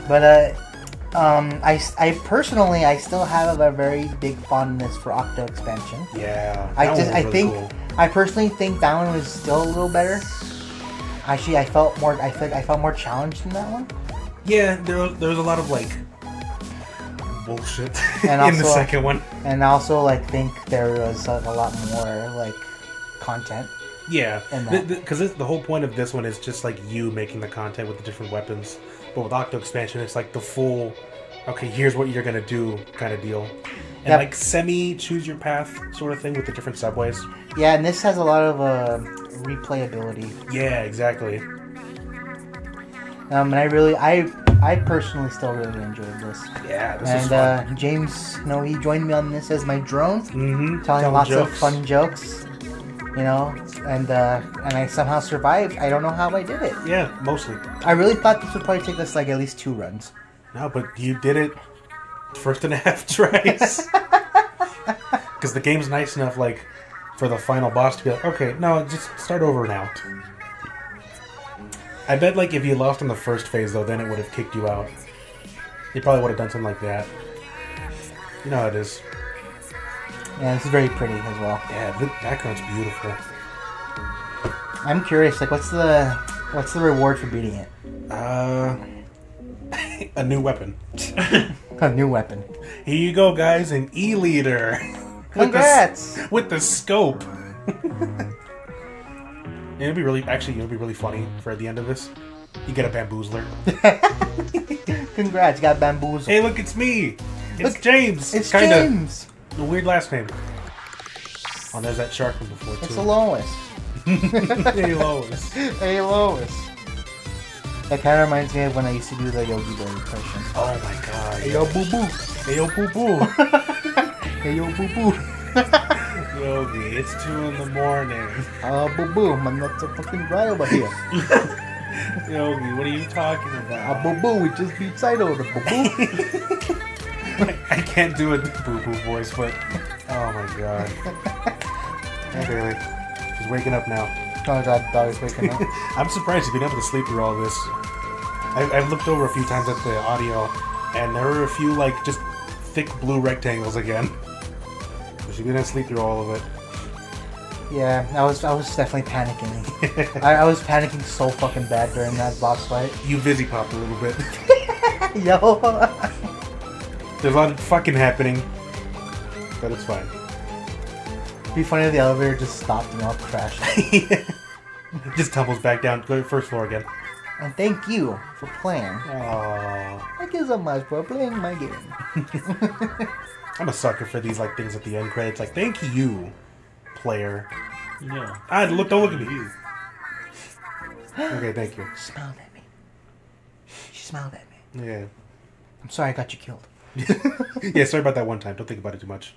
But uh, um, I, I personally I still have a very big fondness for Octo expansion. Yeah. I that just one I was think cool. I personally think that one was still a little better. Actually, I felt more I felt I felt more challenged in that one. Yeah, there there was a lot of like bullshit And in the second one. And also like think there was like, a lot more like content. Yeah, And because that. the whole point of this one is just like you making the content with the different weapons. But with Octo Expansion, it's like the full, okay, here's what you're gonna do kind of deal, and Yep. like semi choose your path sort of thing with the different subways. Yeah, and this has a lot of uh, replayability. Yeah, exactly. Um, and I really I I personally still really enjoyed this. Yeah, this is and fun. uh, James, you know, he joined me on this as my drone. mm-hmm. telling lots of fun jokes, you know, and uh, and I somehow survived. I don't know how I did it. Yeah, mostly. I really thought this would probably take us like at least two runs. No, but you did it first and a half tries. Because the game's nice enough, like, for the final boss to be like, okay, no, just start over now. I bet, like, if you lost in the first phase, though, then it would have kicked you out. You probably would have done something like that. You know how it is. Yeah, this is very pretty as well. Yeah, the background's beautiful. I'm curious, like, what's the what's the reward for beating it? Uh, a new weapon. A new weapon. Here you go, guys, an E-liter. With the Congrats! with the scope. It'd be really, actually, it'd be really funny for at the end of this. You get a bamboozler. Congrats, you got bamboozled. hey, look, it's me. It's Look, James. it's Kinda. James. The weird last name. Oh, there's that shark from before too. It's Lois. hey, Lois. Hey Lois. That kind of reminds me of when I used to do the Yogi Bear impression. Oh my god. Hey yo, boo boo. Hey, yo, boo boo. Hey yo, boo boo. Yogi, it's two in the morning. Uh, boo boo. My nuts are fucking dry over here. Yogi, what are you talking Uh, about? boo boo. We just beat Saito. The boo boo. I can't do a boo boo voice, but oh my god. Hey Bailey, she's waking up now. Oh god, dog is waking up. I'm surprised you've been able to sleep through all this. I, I've looked over a few times at the audio, and there were a few like just thick blue rectangles again. So she's been able to sleep through all of it. yeah, I was I was definitely panicking. I, I was panicking so fucking bad during that boss fight. You busy popped a little bit. Yo. There's a lot of fucking happening, but it's fine. It'd Be funny if the elevator just stopped and all crashed. Just tumbles back down. To the first floor again. and thank you for playing. Aww. Thank you so much for playing my game. I'm a sucker for these like things at the end credits. Like, thank you, player. Yeah. Ah, look! Don't look at me. Okay, thank you. She smiled at me. She smiled at me. Yeah. I'm sorry I got you killed. yeah. Sorry about that one time. Don't think about it too much.